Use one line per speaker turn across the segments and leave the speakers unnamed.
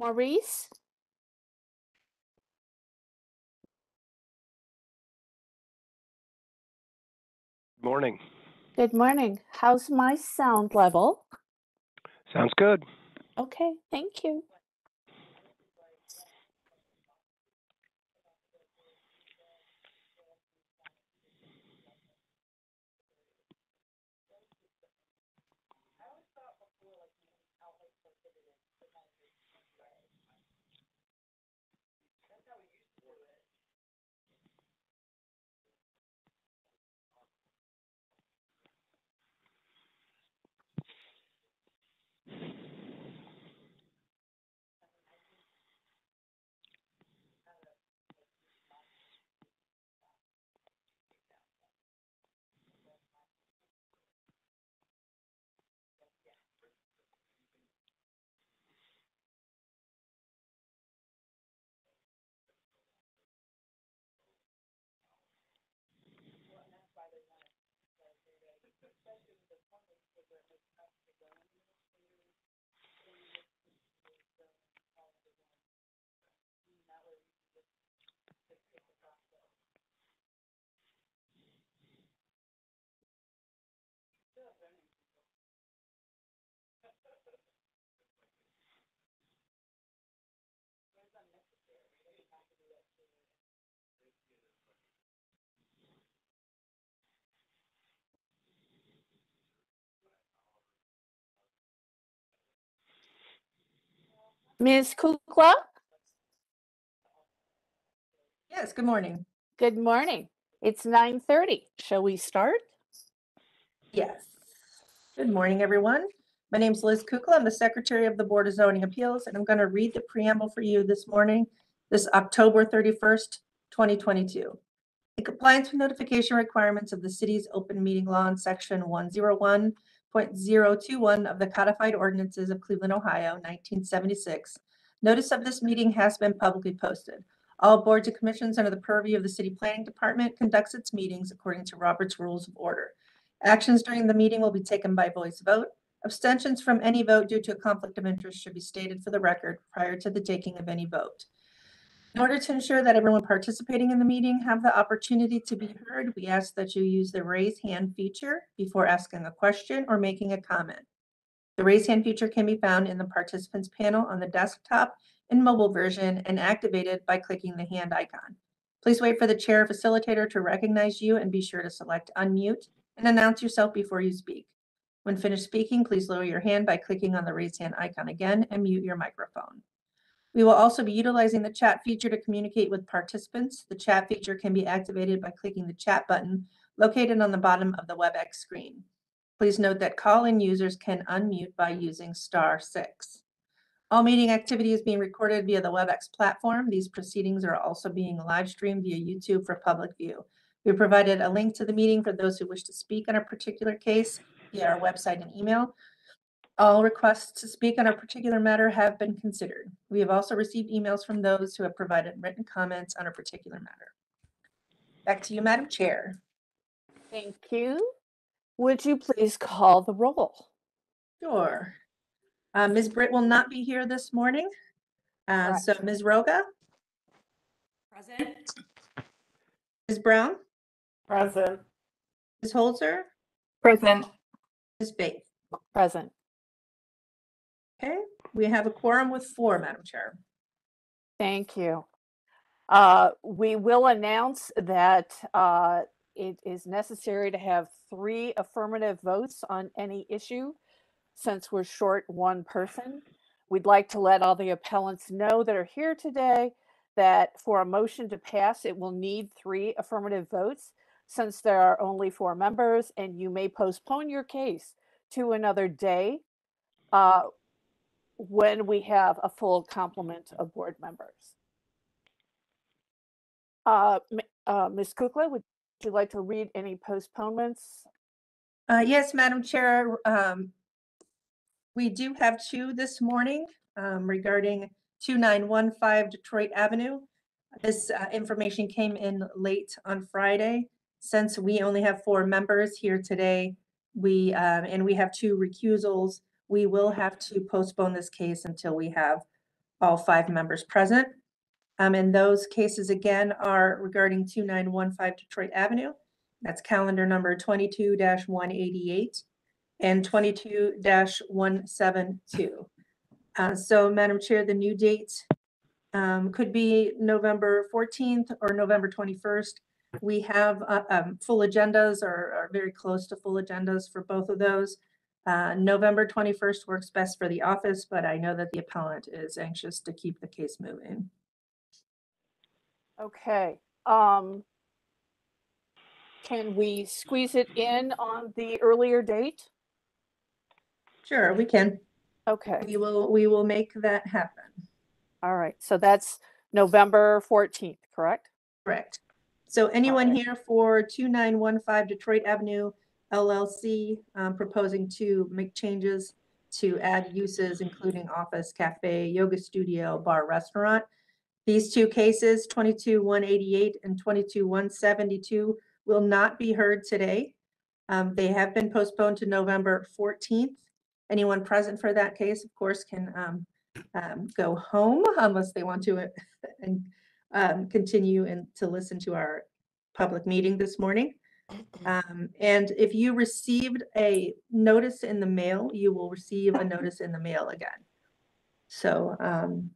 Maurice?
Morning.
Good morning. How's my sound level?
Sounds good.
Okay, thank you. especially with the funding program that's actually going. Ms. Kukla?
Yes, good morning.
Good morning. It's 9:30. Shall we start?
Yes. Good morning, everyone. My name is Liz Kukla. I'm the Secretary of the Board of Zoning Appeals, and I'm going to read the preamble for you this morning, this October 31st, 2022. In compliance with notification requirements of the city's open meeting law in section 101.021 of the codified ordinances of Cleveland, Ohio, 1976, notice of this meeting has been publicly posted. All boards and commissions under the purview of the city planning department conducts its meetings according to Robert's Rules of Order. Actions during the meeting will be taken by voice vote. Abstentions from any vote due to a conflict of interest should be stated for the record prior to the taking of any vote. In order to ensure that everyone participating in the meeting have the opportunity to be heard, we ask that you use the raise hand feature before asking a question or making a comment. The raise hand feature can be found in the participants panel on the desktop and mobile version and activated by clicking the hand icon. Please wait for the chair facilitator to recognize you and be sure to select unmute and announce yourself before you speak. When finished speaking, please lower your hand by clicking on the raise hand icon again and mute your microphone. We will also be utilizing the chat feature to communicate with participants. The chat feature can be activated by clicking the chat button located on the bottom of the WebEx screen. Please note that call-in users can unmute by using star six. All meeting activity is being recorded via the WebEx platform. These proceedings are also being live streamed via YouTube for public view. We provided a link to the meeting for those who wish to speak on a particular case via our website and email. All requests to speak on a particular matter have been considered. We have also received emails from those who have provided written comments on a particular matter. Back to you, Madam Chair.
Thank you. Would you please call the roll?
Sure. Uh, Ms. Britt will not be here this morning. Uh, so Ms. Roga,
Present.
Ms. Brown,
Present.
Ms. Holzer,
Present.
Ms. Bates.
Present.
Okay, we have a quorum with four, Madam Chair.
Thank you. Uh, We will announce that uh, it is necessary to have three affirmative votes on any issue since we're short one person. We'd like to let all the appellants know that are here today that for a motion to pass, it will need three affirmative votes since there are only four members and you may postpone your case to another day uh, when we have a full complement of board members. Uh, uh, Ms. Kukla, would you like to read any postponements?
Uh, yes, Madam Chair, um, we do have two this morning, um, regarding two nine one five Detroit Avenue. This, uh, information came in late on Friday. Since we only have four members here today, we, um, and we have two recusals, we will have to postpone this case until we have all five members present. Um, and those cases again are regarding two nine one five Detroit Avenue. That's calendar number twenty-two one eighty-eight and twenty-two one seven two. Uh, so Madam Chair, the new date um, could be November fourteenth or November twenty-first. We have, uh, um, full agendas or, or very close to full agendas for both of those. Uh, November twenty-first works best for the office, but I know that the appellant is anxious to keep the case moving.
Okay, um, can we squeeze it in on the earlier date?
Sure, we can.
Okay,
We will, we will make that happen.
all right, so that's November fourteenth, correct?
Correct. So anyone here for two nine one five Detroit Avenue LLC, um, proposing to make changes to add uses including office, cafe, yoga studio, bar, restaurant. These two cases, twenty-two one eighty-eight and twenty-two one seventy-two will not be heard today. Um, they have been postponed to November fourteenth. Anyone present for that case, of course, can, um, um, go home unless they want to uh, and um, continue and to listen to our public meeting this morning. Um, and if you received a notice in the mail, you will receive a notice in the mail again. So, um,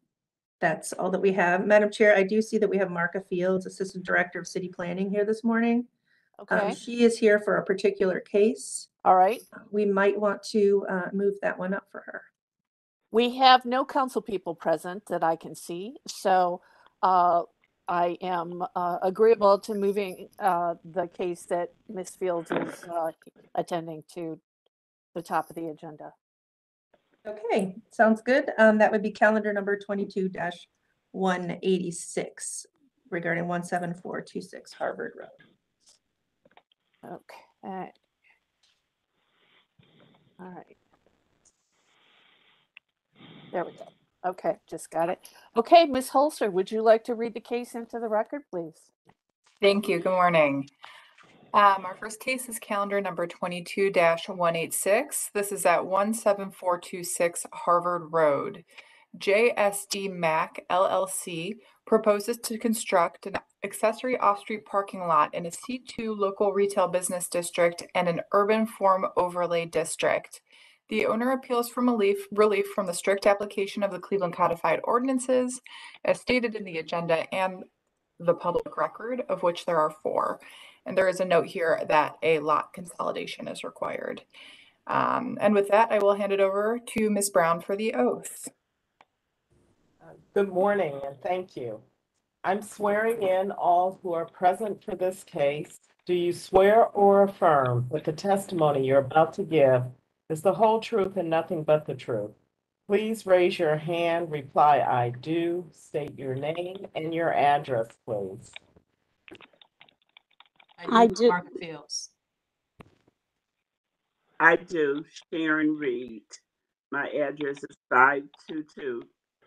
that's all that we have. Madam Chair, I do see that we have Marka Fields, Assistant Director of City Planning here this morning. Um,
Okay,
she is here for a particular case.
all right.
We might want to, uh, move that one up for her.
We have no council people present that I can see, so uh, I am uh, agreeable to moving uh, the case that Ms. Fields is uh, attending to the top of the agenda.
Okay, sounds good. Um, that would be calendar number twenty-two one eighty-six regarding one seven four two six Harvard Road.
Okay. All right. There we go. Okay, just got it. Okay, Ms. Holzer, would you like to read the case into the record, please?
Thank you. Good morning. Um, our first case is calendar number twenty-two one eight six. This is at one seven four two six Harvard Road. JSD Mac LLC proposes to construct an accessory off-street parking lot in a C two local retail business district and an urban form overlay district. The owner appeals for relief, relief from the strict application of the Cleveland codified ordinances as stated in the agenda and the public record, of which there are four. And there is a note here that a lot consolidation is required. Um, and with that, I will hand it over to Ms. Brown for the oath.
Good morning and thank you. I'm swearing in all who are present for this case. Do you swear or affirm that the testimony you're about to give is the whole truth and nothing but the truth? Please raise your hand, reply, I do, state your name and your address, please.
I do.
Mark Fields.
I do. Sharon Reed. My address is five two two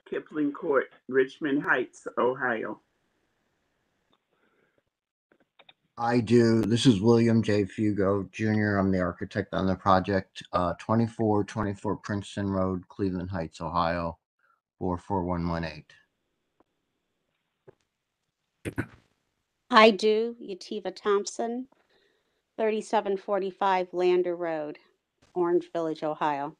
Kipling Court, Richmond Heights, Ohio.
I do. This is William J. Fugo Jr. I'm the architect on the project, uh, 2424 Princeton Road, Cleveland Heights, Ohio, 44118.
I do. Yativa Thompson, 3745 Lander Road, Orange Village, Ohio.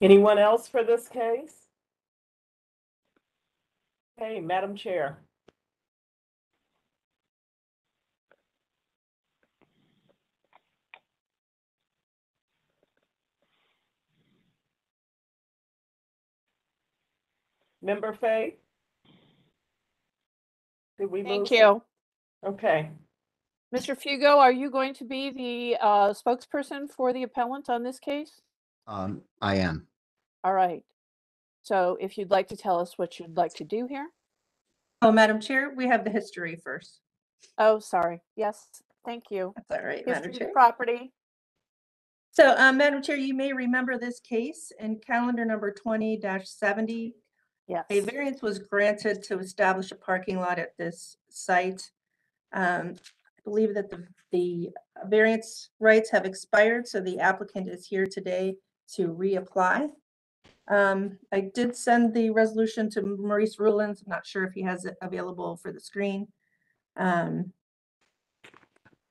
Anyone else for this case? Hey, Madam Chair. Member Fay? Did we
Thank
lose?
you.
Okay,
Mr. Fugo, are you going to be the uh, spokesperson for the appellant on this case?
Um, I am.
All right. So if you'd like to tell us what you'd like to do here?
Oh, Madam Chair, we have the history first.
Oh, sorry. Yes, thank you.
That's all right, Madam
History
Chair.
property.
So, um, Madam Chair, you may remember this case in calendar number twenty seventy.
Yes.
A variance was granted to establish a parking lot at this site. Um, I believe that the, the variance rights have expired, so the applicant is here today to reapply. Um, I did send the resolution to Maurice Ruelens. I'm not sure if he has it available for the screen. Um,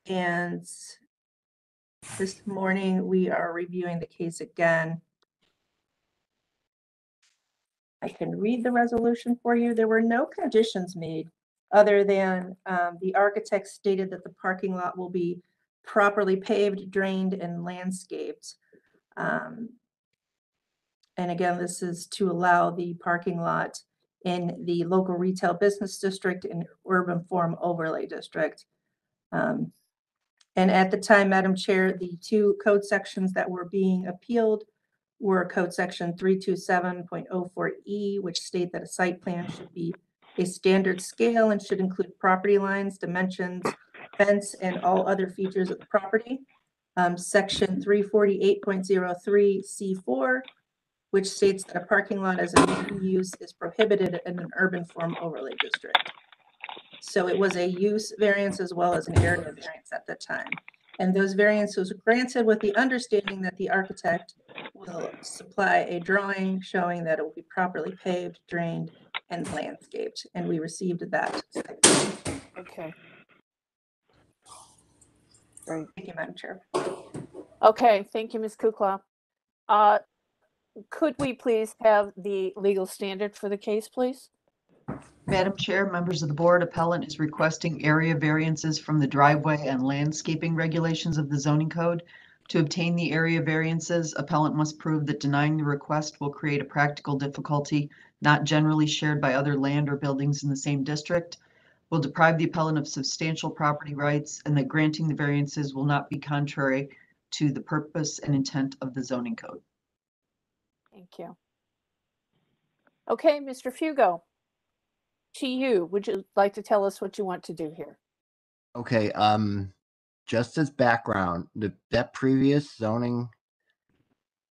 and this morning, we are reviewing the case again. I can read the resolution for you. There were no conditions made other than um, the architect stated that the parking lot will be properly paved, drained, and landscaped. Um, And again, this is to allow the parking lot in the local retail business district and urban form overlay district. Um, And at the time, Madam Chair, the two code sections that were being appealed were code section three two seven point oh four E, which state that a site plan should be a standard scale and should include property lines, dimensions, fence, and all other features of the property. Um, section three forty-eight point zero three C four, which states that a parking lot as a main use is prohibited in an urban form overlay district. So it was a use variance as well as an area variance at the time. And those variances were granted with the understanding that the architect will supply a drawing showing that it will be properly paved, drained, and landscaped, and we received that. site.
Okay. Great.
Thank you, Madam Chair.
Okay, thank you, Ms. Kukla. Uh, Could we please have the legal standard for the case, please?
Madam Chair, members of the board, appellant is requesting area variances from the driveway and landscaping regulations of the zoning code. To obtain the area variances, appellant must prove that denying the request will create a practical difficulty not generally shared by other land or buildings in the same district, will deprive the appellant of substantial property rights, and that granting the variances will not be contrary to the purpose and intent of the zoning code.
Thank you. Okay, Mr. Fugo. To you, would you like to tell us what you want to do here?
Okay, um, just as background, the, that previous zoning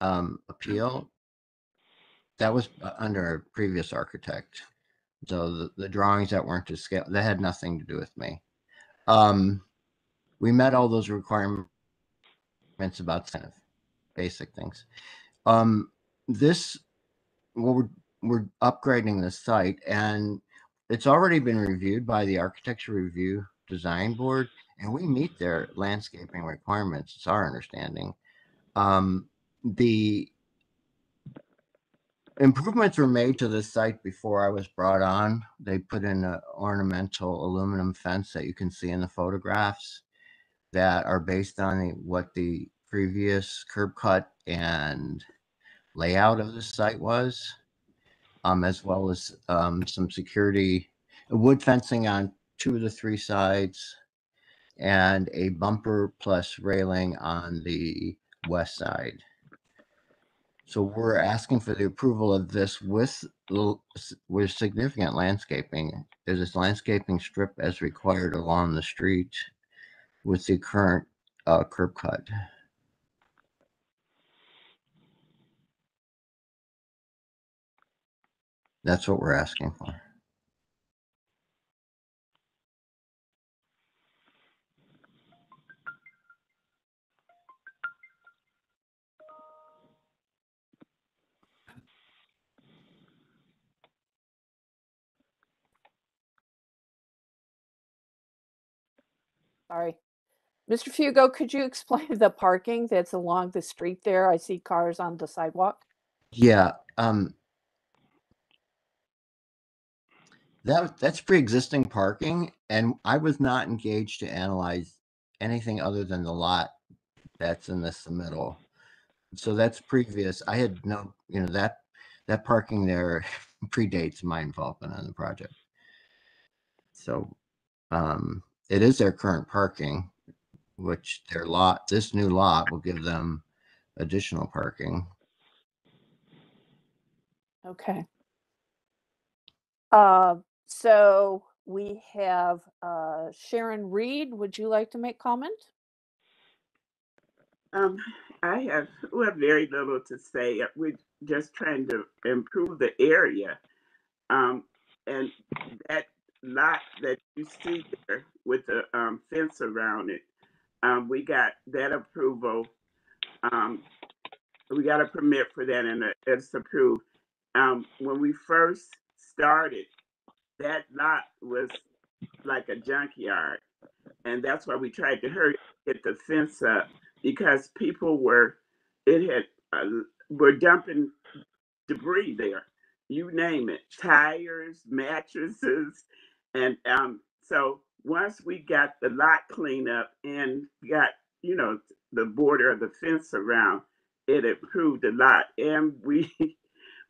um, appeal, that was uh, under a previous architect. So the, the drawings that weren't to scale, that had nothing to do with me. Um, we met all those requirements about kind of basic things. Um, this, well, we're, we're upgrading the site and it's already been reviewed by the architecture review design board and we meet their landscaping requirements. It's our understanding. Um, the improvements were made to the site before I was brought on. They put in an ornamental aluminum fence that you can see in the photographs that are based on what the previous curb cut and layout of the site was, um, as well as um, some security wood fencing on two of the three sides and a bumper plus railing on the west side. So we're asking for the approval of this with, with significant landscaping. There's this landscaping strip as required along the street with the current uh, curb cut. That's what we're asking for.
Sorry. Mr. Fugo, could you explain the parking that's along the street there? I see cars on the sidewalk.
Yeah, um. That, that's pre-existing parking and I was not engaged to analyze anything other than the lot that's in the middle So that's previous. I had no, you know, that, that parking there predates my involvement on the project. So, um, it is their current parking, which their lot, this new lot will give them additional parking.
Okay. Uh, so we have uh, Sharon Reed. Would you like to make comment?
Um, I have, we have very little to say. We're just trying to improve the area. Um, and that lot that you see there with the um, fence around it, um, we got that approval. Um, we got a permit for that and it's approved. Um, when we first started, that lot was like a junkyard. And that's why we tried to hurry, get the fence up because people were, it had, uh, were dumping debris there. You name it, tires, mattresses. And, um, so once we got the lot cleaned up and got, you know, the border of the fence around, it improved a lot. And we,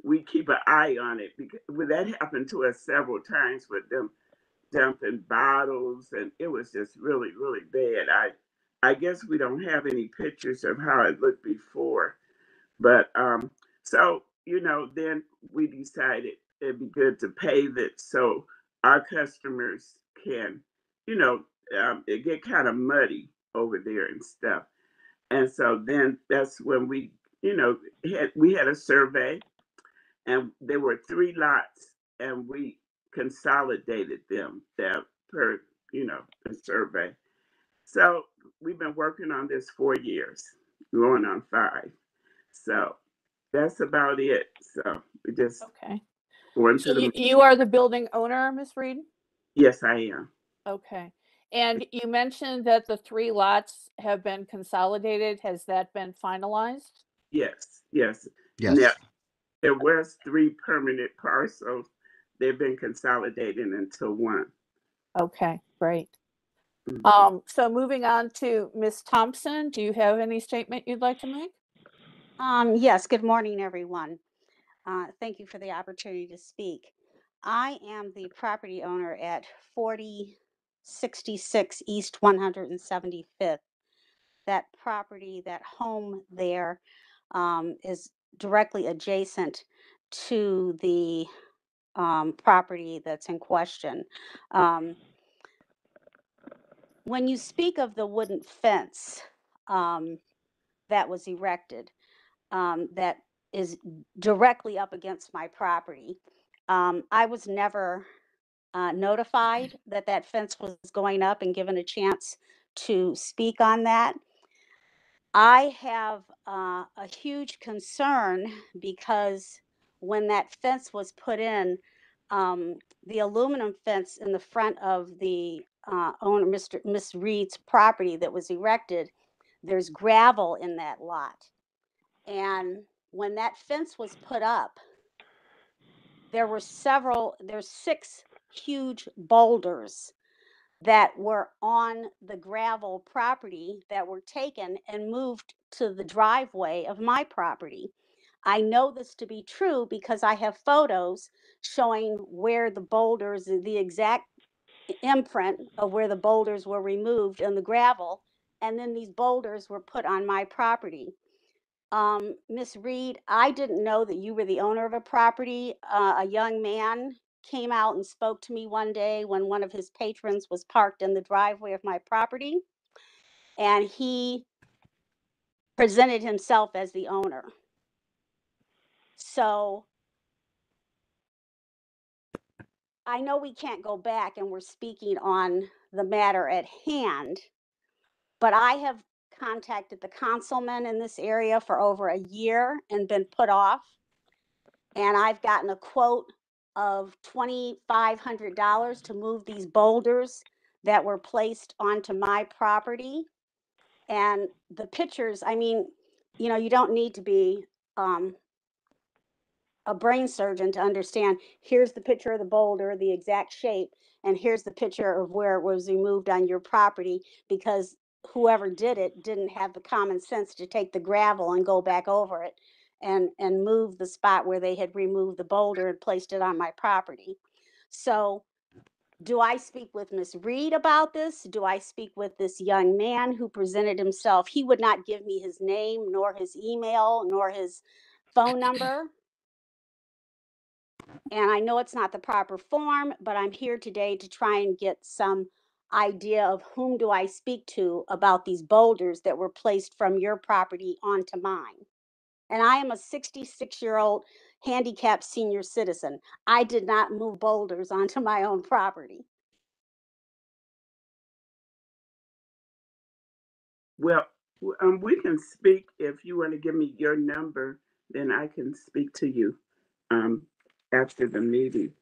we keep an eye on it because well, that happened to us several times with them dumping bottles and it was just really really bad. I i guess we don't have any pictures of how it looked before but um so you know then we decided it'd be good to pave it so our customers can you know um, it get kind of muddy over there and stuff. And so then that's when we you know had we had a survey and there were three lots and we consolidated them that per you know the survey so we've been working on this four years going on five so that's about it so we just
Okay.
going
So
to
you,
the
you are the building owner, Ms. Reed?
yes i am
Okay. And you mentioned that the three lots have been consolidated. Has that been finalized?
yes yes
Yes.
Now, there was three permanent parcels they've been consolidated into one
Okay, great.
Mhm.
Um, so moving on to Ms. Thompson, do you have any statement you'd like to make?
Um, yes, good morning, everyone. Uh, thank you for the opportunity to speak. I am the property owner at forty sixty-six East one hundred and seventy-fifth. That property, that home there, um, is directly adjacent to the, um, property that's in question. Um, when you speak of the wooden fence, um, that was erected, um, that is directly up against my property. Um, I was never uh, notified that that fence was going up and given a chance to speak on that. I have uh, a huge concern because when that fence was put in, um, the aluminum fence in the front of the uh, owner, Mr. Miss Reed's property that was erected, there's gravel in that lot. And when that fence was put up, there were several, there's six huge boulders that were on the gravel property that were taken and moved to the driveway of my property. I know this to be true because I have photos showing where the boulders, the exact imprint of where the boulders were removed in the gravel, and then these boulders were put on my property. Um, Miss Reed, I didn't know that you were the owner of a property. Uh, a young man came out and spoke to me one day when one of his patrons was parked in the driveway of my property. And he presented himself as the owner. So I know we can't go back and we're speaking on the matter at hand, but I have contacted the councilman in this area for over a year and been put off. And I've gotten a quote of twenty-five hundred dollars to move these boulders that were placed onto my property. And the pictures, I mean, you know, you don't need to be, um, a brain surgeon to understand, here's the picture of the boulder, the exact shape, and here's the picture of where it was removed on your property, because whoever did it didn't have the common sense to take the gravel and go back over it and, and moved the spot where they had removed the boulder and placed it on my property. So do I speak with Miss Reed about this? Do I speak with this young man who presented himself? He would not give me his name, nor his email, nor his phone number. And I know it's not the proper form, but I'm here today to try and get some idea of whom do I speak to about these boulders that were placed from your property onto mine. And I am a 66 year old handicapped senior citizen. I did not move boulders onto my own property.
Well, um, we can speak if you want to give me your number, then I can speak to you, um, after the meeting.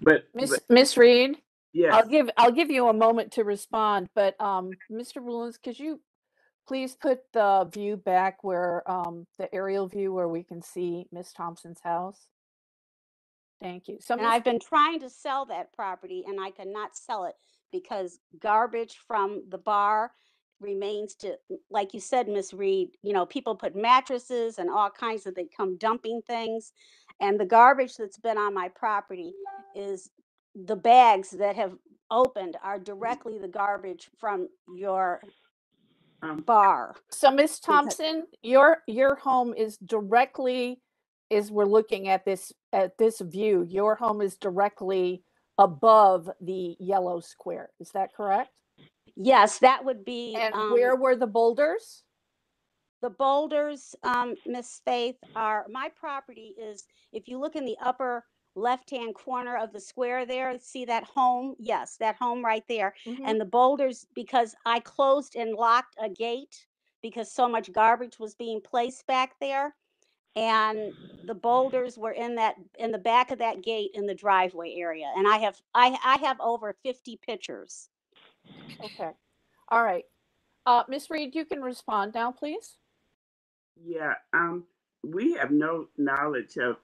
But,
Miss
but,
Miss Reed,
yes,
I'll give I'll give you a moment to respond, but um, Mr. Ruelens, could you please put the view back where um, the aerial view where we can see Miss Thompson's house? Thank you. So
And
Miss-
I've been trying to sell that property and I cannot sell it because garbage from the bar remains to, like you said, Miss Reed, you know, people put mattresses and all kinds of, they come dumping things. And the garbage that's been on my property is the bags that have opened are directly the garbage from your bar.
So Miss Thompson, your your home is directly is we're looking at this at this view. Your home is directly above the yellow square. Is that correct?
Yes, that would be.
And
um,
where were the boulders?
The boulders, um, Miss Faith, are, my property is, if you look in the upper left-hand corner of the square there, see that home? Yes, that home right there.
Mhm.
And the boulders, because I closed and locked a gate because so much garbage was being placed back there. And the boulders were in that, in the back of that gate in the driveway area. And I have, I, I have over fifty pictures.
Okay. All right. Uh, Miss Reed, you can respond now, please.
yeah, um, we have no knowledge of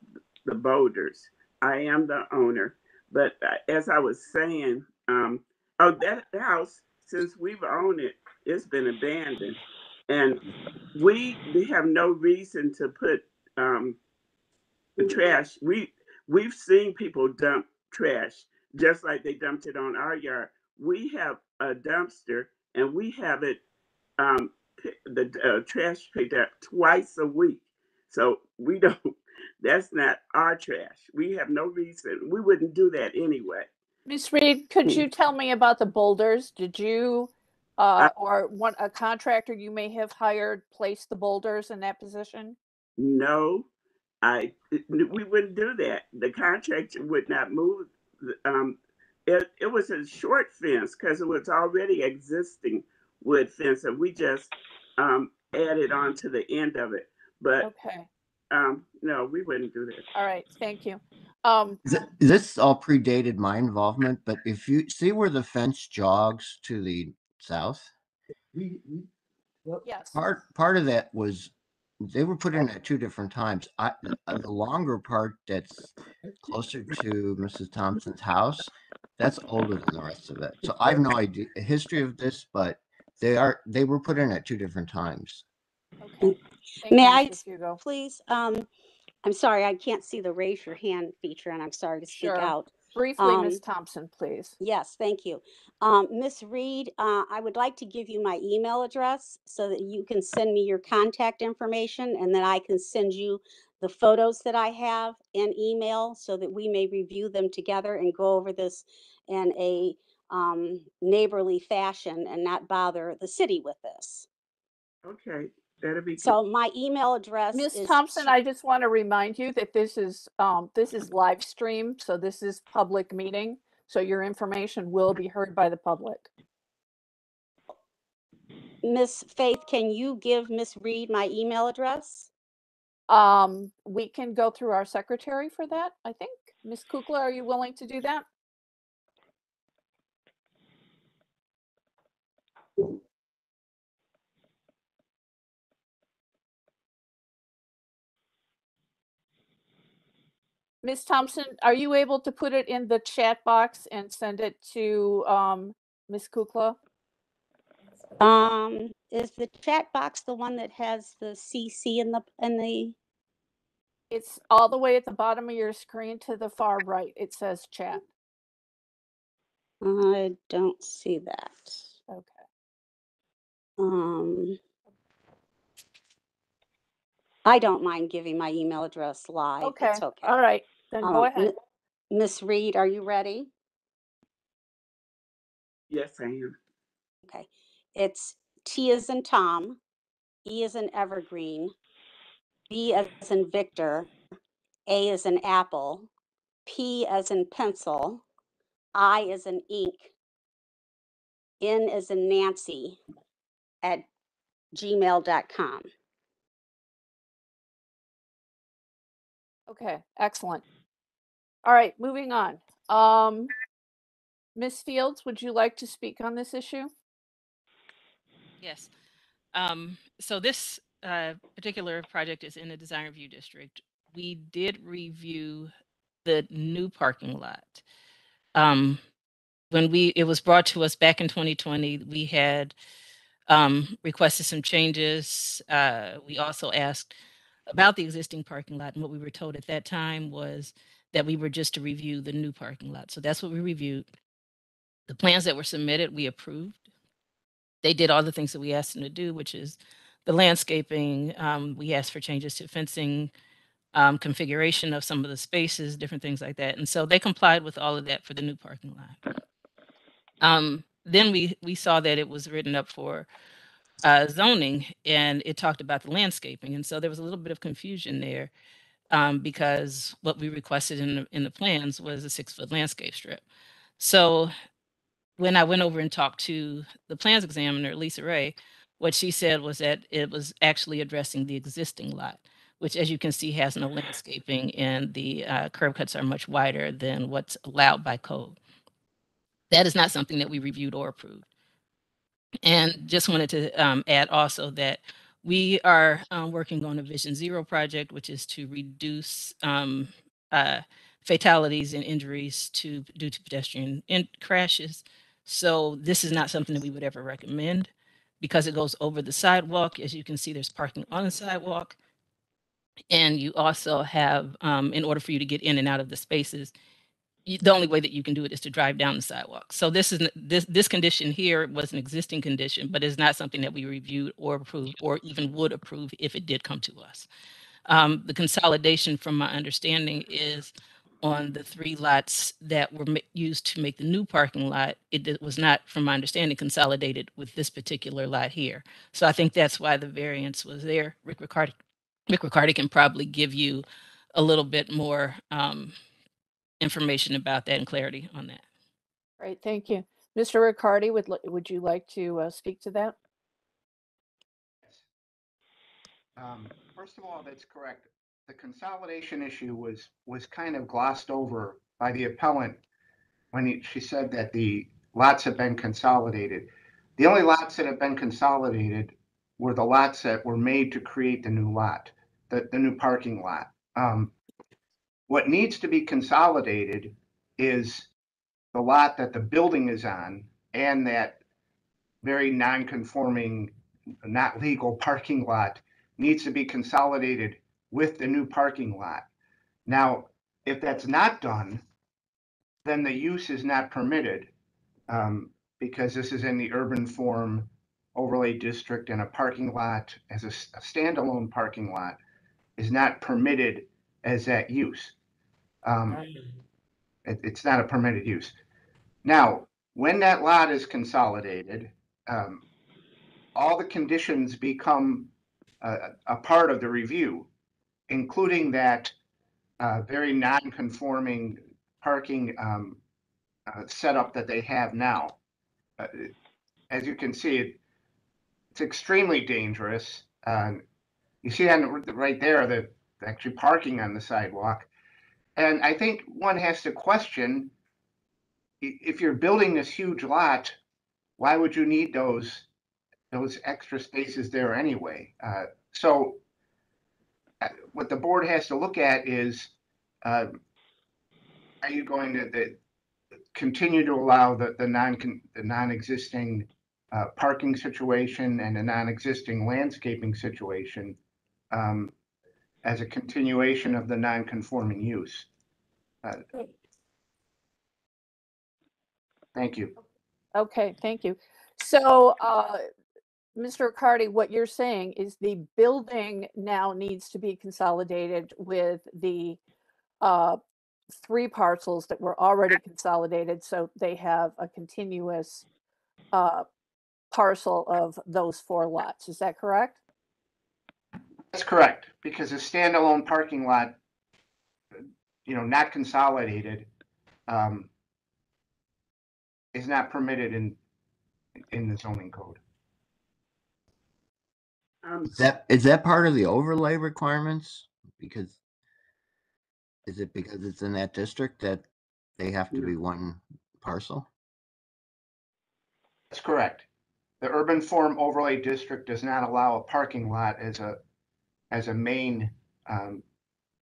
the boulders. I am the owner, but uh, as I was saying, um, oh, that house, since we've owned it, it's been abandoned. And we, we have no reason to put, um, the trash, we, we've seen people dump trash, just like they dumped it on our yard. We have a dumpster and we have it, um, the uh, trash picked up twice a week. So we don't, that's not our trash. We have no reason, we wouldn't do that anyway.
Miss Reed, could
Hmm.
you tell me about the boulders? Did you uh,
Uh,
or one a contractor you may have hired place the boulders in that position?
No, I, we wouldn't do that. The contractor would not move. Um, it, it was a short fence because it was already existing wood fence and we just, um, added on to the end of it. But,
Okay.
Um, no, we wouldn't do this.
All right. Thank you. Um,
Th- This all predated my involvement, but if you see where the fence jogs to the south,
yes.
part, part of that was, they were put in at two different times. I, uh, the longer part that's closer to Mrs. Thompson's house, that's older than the rest of it. So I have no idea, history of this, but they are, they were put in at two different times.
Okay. Thank
May
you,
I
Mrs. Hugo.
Please, um, I'm sorry, I can't see the raise your hand feature and I'm sorry to speak
Sure.
out.
Briefly, Miss
um,
Thompson, please.
Yes, thank you. Um, Miss Reed, uh, I would like to give you my email address so that you can send me your contact information and then I can send you the photos that I have in email so that we may review them together and go over this in a um, neighborly fashion and not bother the city with this.
Okay, that'll be. good.
So my email address
Miss
is
Thompson, I just want to remind you that this is, um, this is live stream, so this is public meeting. So your information will be heard by the public.
Miss Faith, can you give Miss Reed my email address?
Um, we can go through our secretary for that, I think. Ms. Kukla, are you willing to do that? Ms. Thompson, are you able to put it in the chat box and send it to, um, Ms. Kukla?
Um, is the chat box the one that has the CC in the, in the,
It's all the way at the bottom of your screen to the far right. It says chat.
I don't see that.
Okay.
Um, I don't mind giving my email address live.
Okay,
It's okay.
all right, then go
Um,
ahead.
Mi- Miss Reed, are you ready?
Yes, I am.
Okay. It's T as in Tom, E as in Evergreen, B as in Victor, A is in apple, P as in pencil, I as in ink, N as in Nancy at gmail.com.
Okay, excellent. All right, moving on. Um, Ms. Fields, would you like to speak on this issue?
Yes. Um, so this uh, particular project is in the design review district. We did review the new parking lot. Um, when we it was brought to us back in 2020, we had um, requested some changes. Uh, we also asked about the existing parking lot, and what we were told at that time was that we were just to review the new parking lot. So that's what we reviewed. The plans that were submitted, we approved they did all the things that we asked them to do, which is the landscaping. Um, we asked for changes to fencing, um, configuration of some of the spaces, different things like that. And so they complied with all of that for the new parking lot. Um, then we we saw that it was written up for uh, zoning, and it talked about the landscaping, and so there was a little bit of confusion there um, because what we requested in the, in the plans was a six foot landscape strip. So when I went over and talked to the plans examiner, Lisa Ray, what she said was that it was actually addressing the existing lot, which as you can see has no landscaping and the uh, curb cuts are much wider than what's allowed by code. That is not something that we reviewed or approved. And just wanted to um, add also that we are um, working on a Vision Zero project, which is to reduce um, uh, fatalities and injuries to due to pedestrian in crashes. So this is not something that we would ever recommend because it goes over the sidewalk. As you can see, there's parking on the sidewalk. And you also have, um, in order for you to get in and out of the spaces, the only way that you can do it is to drive down the sidewalk. So this is this this condition here was an existing condition, but is not something that we reviewed or approved or even would approve if it did come to us. Um, the consolidation, from my understanding, is on the three lots that were used to make the new parking lot. It did- was not, from my understanding, consolidated with this particular lot here. So I think that's why the variance was there. Rick Riccardi, Rick Riccardi can probably give you a little bit more um, information about that and clarity on that.
Great, thank you. Mr. Riccardi, would, li- would you like to uh, speak to that?
Um, First of all, that's correct. The consolidation issue was, was kind of glossed over by the appellant when he- she said that the lots have been consolidated. The only lots that have been consolidated were the lots that were made to create the new lot, the, the new parking lot. Um, What needs to be consolidated is the lot that the building is on and that very non-conforming, not legal parking lot needs to be consolidated with the new parking lot. Now, if that's not done, then the use is not permitted um, because this is in the urban form overlay district and a parking lot as a standalone parking lot is not permitted as that use. Um, it- it's not a permitted use. Now, when that lot is consolidated, um, all the conditions become a, a part of the review, including that uh, very non-conforming parking um, uh, setup that they have now. Uh, As you can see, it- it's extremely dangerous. Uh, You see on the- right there, the actually parking on the sidewalk. And I think one has to question, if you're building this huge lot, why would you need those, those extra spaces there anyway? Uh, So uh, what the board has to look at is, uh, are you going to, the, continue to allow the, the non, the non-existing uh, parking situation and the non-existing landscaping situation um, as a continuation of the non-conforming use? Uh, Thank you.
Okay, thank you. So, uh, Mr. Riccardi, what you're saying is the building now needs to be consolidated with the uh, three parcels that were already consolidated, so they have a continuous uh, parcel of those four lots. Is that correct?
That's correct, because a standalone parking lot you know, not consolidated, um, is not permitted in, in the zoning code.
Um,
Is that, is that part of the overlay requirements? Because is it because it's in that district that they have to be one parcel?
That's correct. The urban form overlay district does not allow a parking lot as a, as a main, um,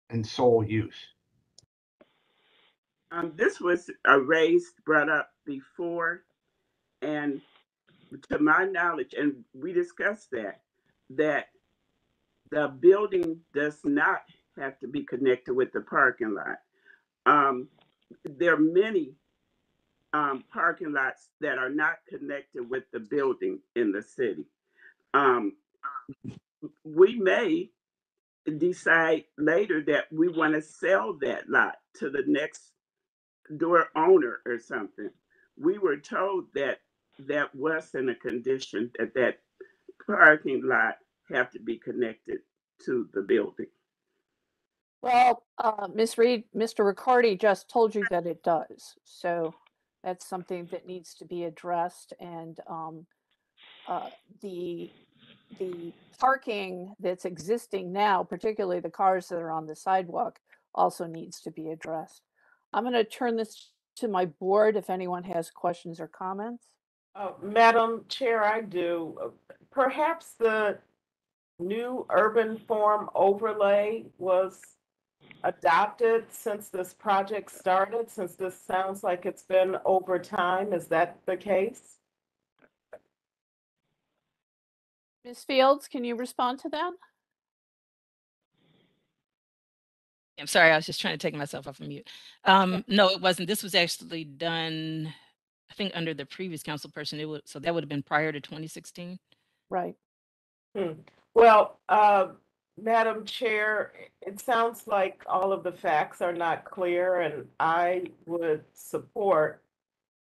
and sole use.
Um, this was uh, raised, brought up before, and to my knowledge, and we discussed that, that the building does not have to be connected with the parking lot. Um, there are many um, parking lots that are not connected with the building in the city. Um, we may decide later that we want to sell that lot to the next door owner or something. We were told that that wasn't a condition that that parking lot have to be connected to the building.
Well, uh, Ms. Reed, Mr. Riccardi just told you that it does. So that's something that needs to be addressed and, um, uh, the, the parking that's existing now, particularly the cars that are on the sidewalk, also needs to be addressed. I'm going to turn this to my board if anyone has questions or comments.
Uh, Madam Chair, I do. Perhaps the new urban form overlay was adopted since this project started, since this sounds like it's been over time. Is that the case?
Ms. Fields, can you respond to that?
I'm sorry, I was just trying to take myself off of mute. Um, no, it wasn't. This was actually done, I think, under the previous council person. It would, so that would have been prior to 2016.
Right.
Hmm. Well, uh, Madam Chair, it sounds like all of the facts are not clear, and I would support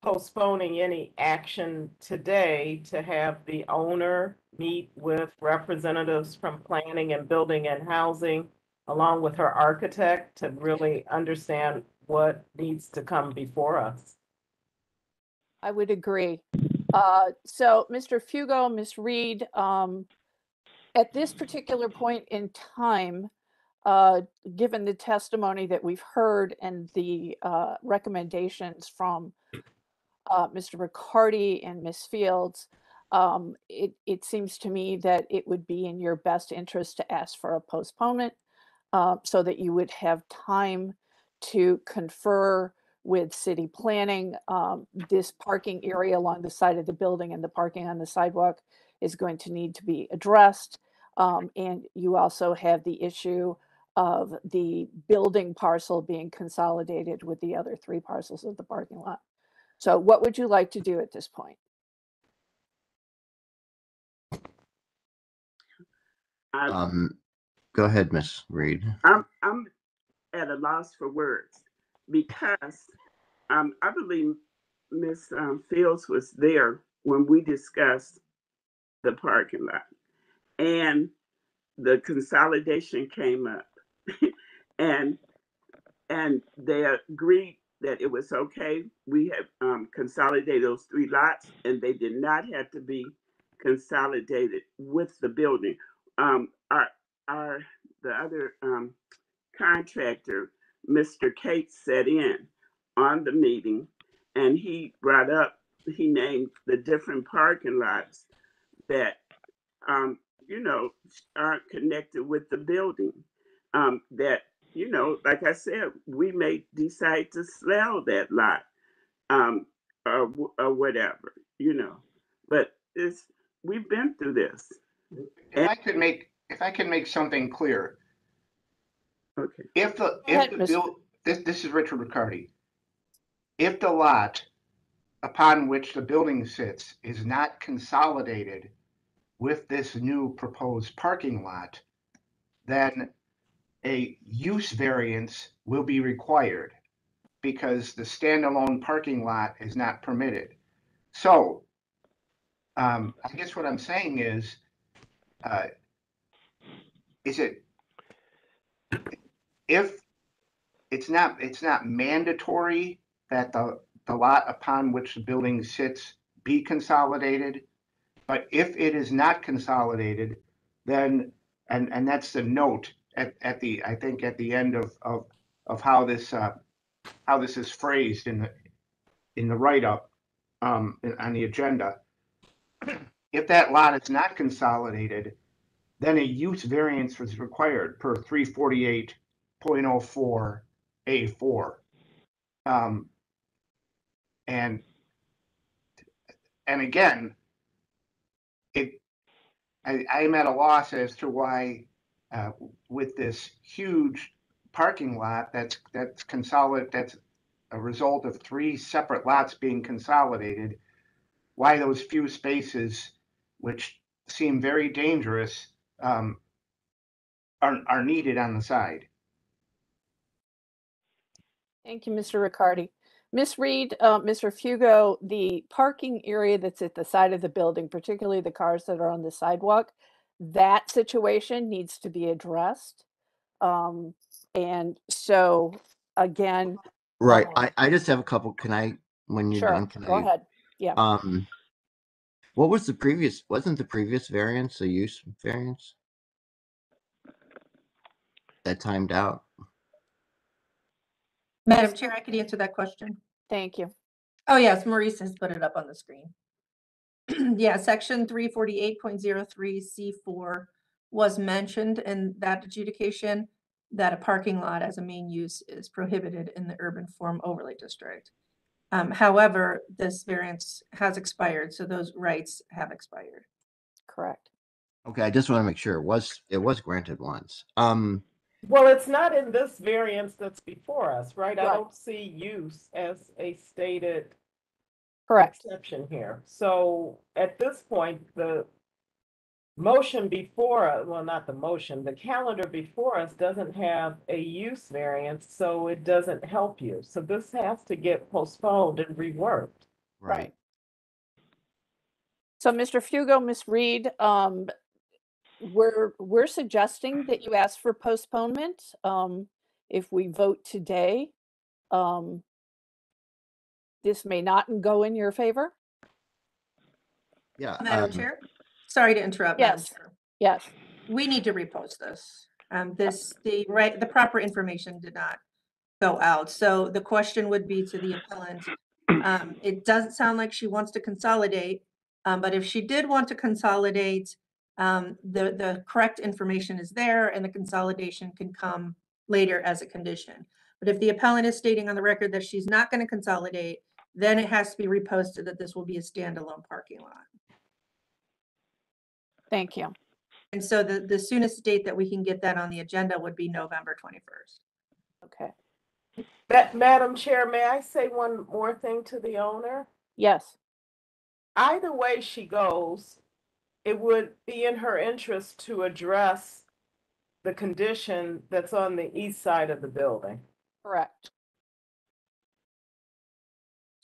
postponing any action today to have the owner meet with representatives from planning and building and housing, along with her architect, to really understand what needs to come before us.
I would agree. Uh, so, Mr. Fugo, Ms. Reed, um, at this particular point in time, uh, given the testimony that we've heard and the uh, recommendations from uh, Mr. Riccardi and Ms. Fields, um, it, it seems to me that it would be in your best interest to ask for a postponement uh, so that you would have time to confer with city planning. Um, this parking area along the side of the building and the parking on the sidewalk is going to need to be addressed. Um, and you also have the issue of the building parcel being consolidated with the other three parcels of the parking lot. So what would you like to do at this point?
Um, go ahead, Miss Reed.
I'm I'm at a loss for words because um, I believe Miss um, Fields was there when we discussed the parking lot, and the consolidation came up, and and they agreed that it was okay. We have um, consolidated those three lots, and they did not have to be consolidated with the building. Um, our our the other um, contractor, Mr. Cates, sat in on the meeting and he brought up, he named the different parking lots that, um, you know, aren't connected with the building. Um, that, you know, like I said, we may decide to sell that lot um, or, wh- or whatever, you know. But it's, we've been through this.
If I could make, if I can make something clear,
Okay.
if the,
Go
if
ahead,
the
Mr.
bill, this, this is Richard Riccardi. If the lot upon which the building sits is not consolidated with this new proposed parking lot, then a use variance will be required because the standalone parking lot is not permitted. So, um, I guess what I'm saying is, uh, is it, if it's not, it's not mandatory that the, the lot upon which the building sits be consolidated. But if it is not consolidated, then, and, and that's the note at, at the, I think at the end of, of, of how this, uh, how this is phrased in the, in the write-up, um, on the agenda. If that lot is not consolidated, then a use variance was required per three forty-eight point oh four A four. Um, and, and again, it, I, I'm at a loss as to why, uh, with this huge parking lot that's, that's consolidate, that's a result of three separate lots being consolidated, why those few spaces, which seem very dangerous, um, are, are needed on the side.
Thank you, Mr. Riccardi. Miss Reed, uh, Mr. Fugo, the parking area that's at the side of the building, particularly the cars that are on the sidewalk, that situation needs to be addressed. Um, and so, again,
Right,
Um,
I, I just have a couple, can I, when you're
sure,
done, can
go
I?
ahead. Yeah,
Um, what was the previous, wasn't the previous variance the use variance? That timed out?
Madam Chair, I could answer that question.
thank you.
Oh, yes, Maurice has put it up on the screen. Yeah, section three forty-eight point zero three C four was mentioned in that adjudication that a parking lot as a main use is prohibited in the urban form overlay district. Um, however, this variance has expired, so those rights have expired.
Correct.
Okay, I just want to make sure it was, it was granted once. Um,
Well, it's not in this variance that's before us, right? I
Right.
don't see use as a stated
Correct.
exception here. So at this point, the motion before, us- well, not the motion, the calendar before us doesn't have a use variance, so it doesn't help you. So this has to get postponed and reworked.
right,
So, Mr. Fugo, Ms. Reed, um, we're, we're suggesting that you ask for postponement. Um, if we vote today, um, this may not go in your favor.
yeah.
Madam
um,
Chair? Sorry to interrupt. Madam
Yes.
Chair.
Yes,
We need to repost this. Um, this, the right, the proper information did not go out. So the question would be to the appellant. Um, it doesn't sound like she wants to consolidate, um, but if she did want to consolidate, um, the, the correct information is there and the consolidation can come later as a condition. But if the appellant is stating on the record that she's not going to consolidate, then it has to be reposted that this will be a standalone parking lot.
thank you.
And so the, the soonest date that we can get that on the agenda would be November 21st.
Okay.
Ma- Madam Chair, may I say one more thing to the owner?
Yes,
either way she goes, it would be in her interest to address the condition that's on the east side of the building.
correct.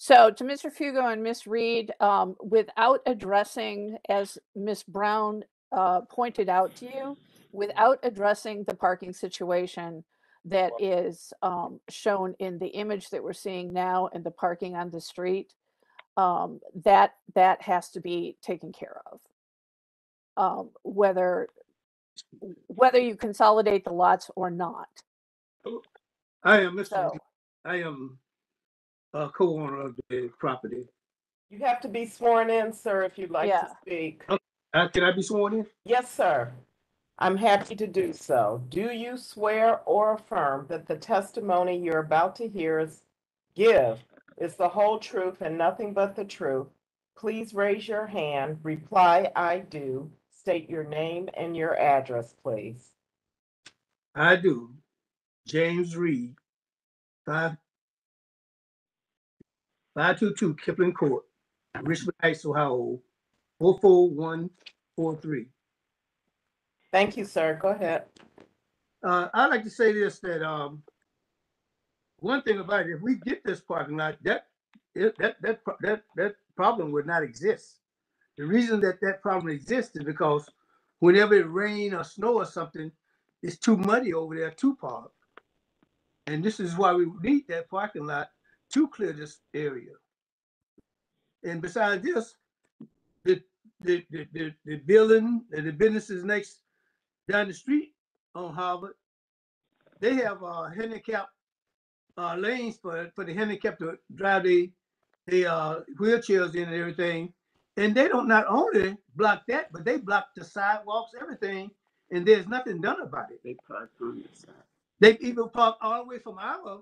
So to Mr. Fugo and Ms. Reed, um, without addressing, as Ms. Brown, uh, pointed out to you, without addressing the parking situation that is, um, shown in the image that we're seeing now and the parking on the street, um, that, that has to be taken care of. Um, whether, whether you consolidate the lots or not.
I am Mr.
So,
I am a co-owner of the property.
You have to be sworn in, sir, if you'd like
Yeah.
to speak.
Uh, can I be sworn in?
Yes, sir. I'm happy to do so. Do you swear or affirm that the testimony you're about to hear is give is the whole truth and nothing but the truth? Please raise your hand. Reply, I do. State your name and your address, please.
I do. James Reed, five, five two two Kipling Court, Richmond Heights, Ohio, four four one four three.
Thank you, sir. Go ahead.
Uh, I'd like to say this, that, um, one thing about it, if we get this parking lot, that, it, that, that, that, that problem would not exist. The reason that that problem exists is because whenever it rain or snow or something, it's too muddy over there to park. And this is why we need that parking lot to clear this area. And besides this, the, the, the, the, the building and the businesses next down the street on Harvard, they have, uh, handicap, uh, lanes for, for the handicapped to drive the, the, uh, wheelchairs in and everything. And they don't not only block that, but they block the sidewalks, everything, and there's nothing done about it.
They park on the side.
They even park all the way from our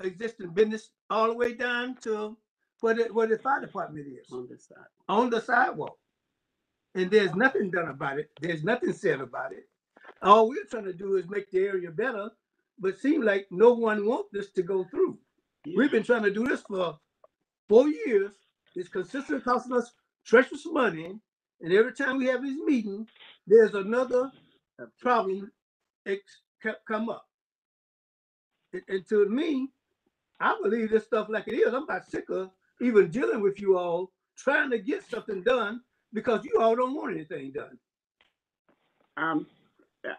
existing business all the way down to where the, where the fire department is,
On the side.
on the sidewalk. And there's nothing done about it. There's nothing said about it. All we're trying to do is make the area better, but it seems like no one wants this to go through. We've been trying to do this for four years. It's consistently costing us treacherous money. And every time we have this meeting, there's another problem ex- co- come up. And, and to me, I believe this stuff like it is. I'm not sick of even dealing with you all trying to get something done because you all don't want anything done.
Um,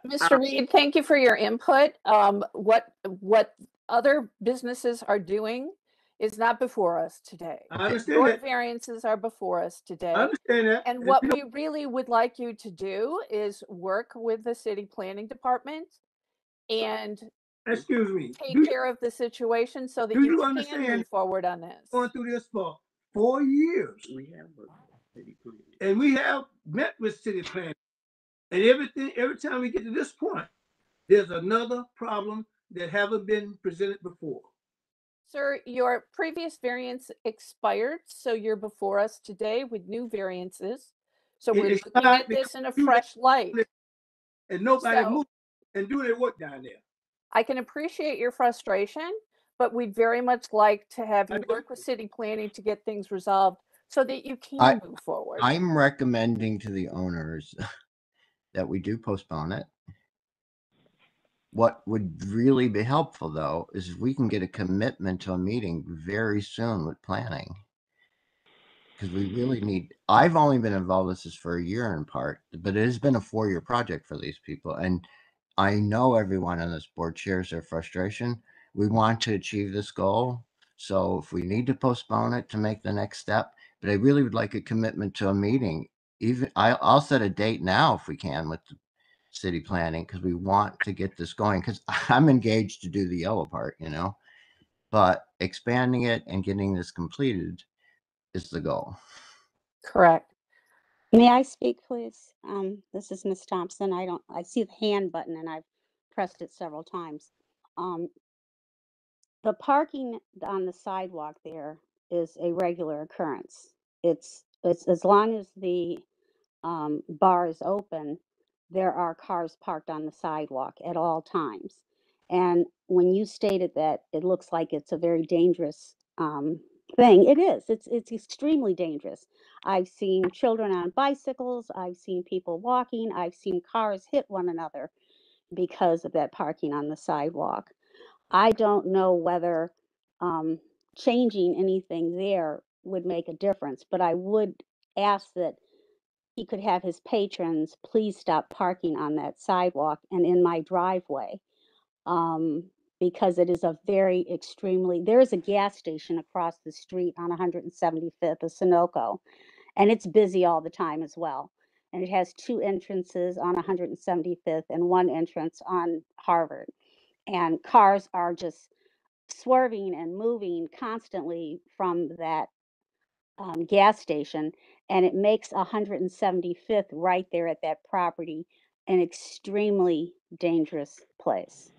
Mr. Reed, thank you for your input. Um, what, what other businesses are doing is not before us today.
I understand
Your
that.
variances are before us today.
I understand that.
And
and
what we really would like you to do is work with the city planning department and
Excuse me.
take
Do you-
care of the situation so that
do
you
you
can
understand
move forward on this.
Going through this for four years.
we have a city plan.
And we have met with city planning. And everything, every time we get to this point, there's another problem that haven't been presented before.
Sir, your previous variance expired, so you're before us today with new variances. So
It
we're looking
expired
at this in a
because you let-
fresh light.
And nobody
So-
moved and doing their work down there.
I can appreciate your frustration, but we'd very much like to have you work with city planning to get things resolved so that you
I-
can move forward.
I'm recommending to the owners that we do postpone it. What would really be helpful though, is if we can get a commitment to a meeting very soon with planning. Cause we really need, I've only been involved with this for a year in part, but it has been a four-year project for these people and I know everyone on this board shares their frustration. We want to achieve this goal. So if we need to postpone it to make the next step, but I really would like a commitment to a meeting. Even I, I'll set a date now if we can with the city planning because we want to get this going. Because I'm engaged to do the yellow part, you know, but expanding it and getting this completed is the goal.
Correct.
May I speak, please? Um, this is Miss Thompson. I don't, I see the hand button and I've pressed it several times. Um, the parking on the sidewalk there is a regular occurrence. It's, it's as long as the, um, bar is open, there are cars parked on the sidewalk at all times. And when you stated that it looks like it's a very dangerous, um, thing, it is. It's, it's extremely dangerous. I've seen children on bicycles, I've seen people walking, I've seen cars hit one another because of that parking on the sidewalk. I don't know whether um, changing anything there would make a difference, but I would ask that he could have his patrons please stop parking on that sidewalk and in my driveway. Um, because it is a very extremely, there is a gas station across the street on 175th of Sunoco and it's busy all the time as well. And it has two entrances on 175th and one entrance on Harvard. And cars are just swerving and moving constantly from that um, gas station. And it makes 175th right there at that property an extremely dangerous place.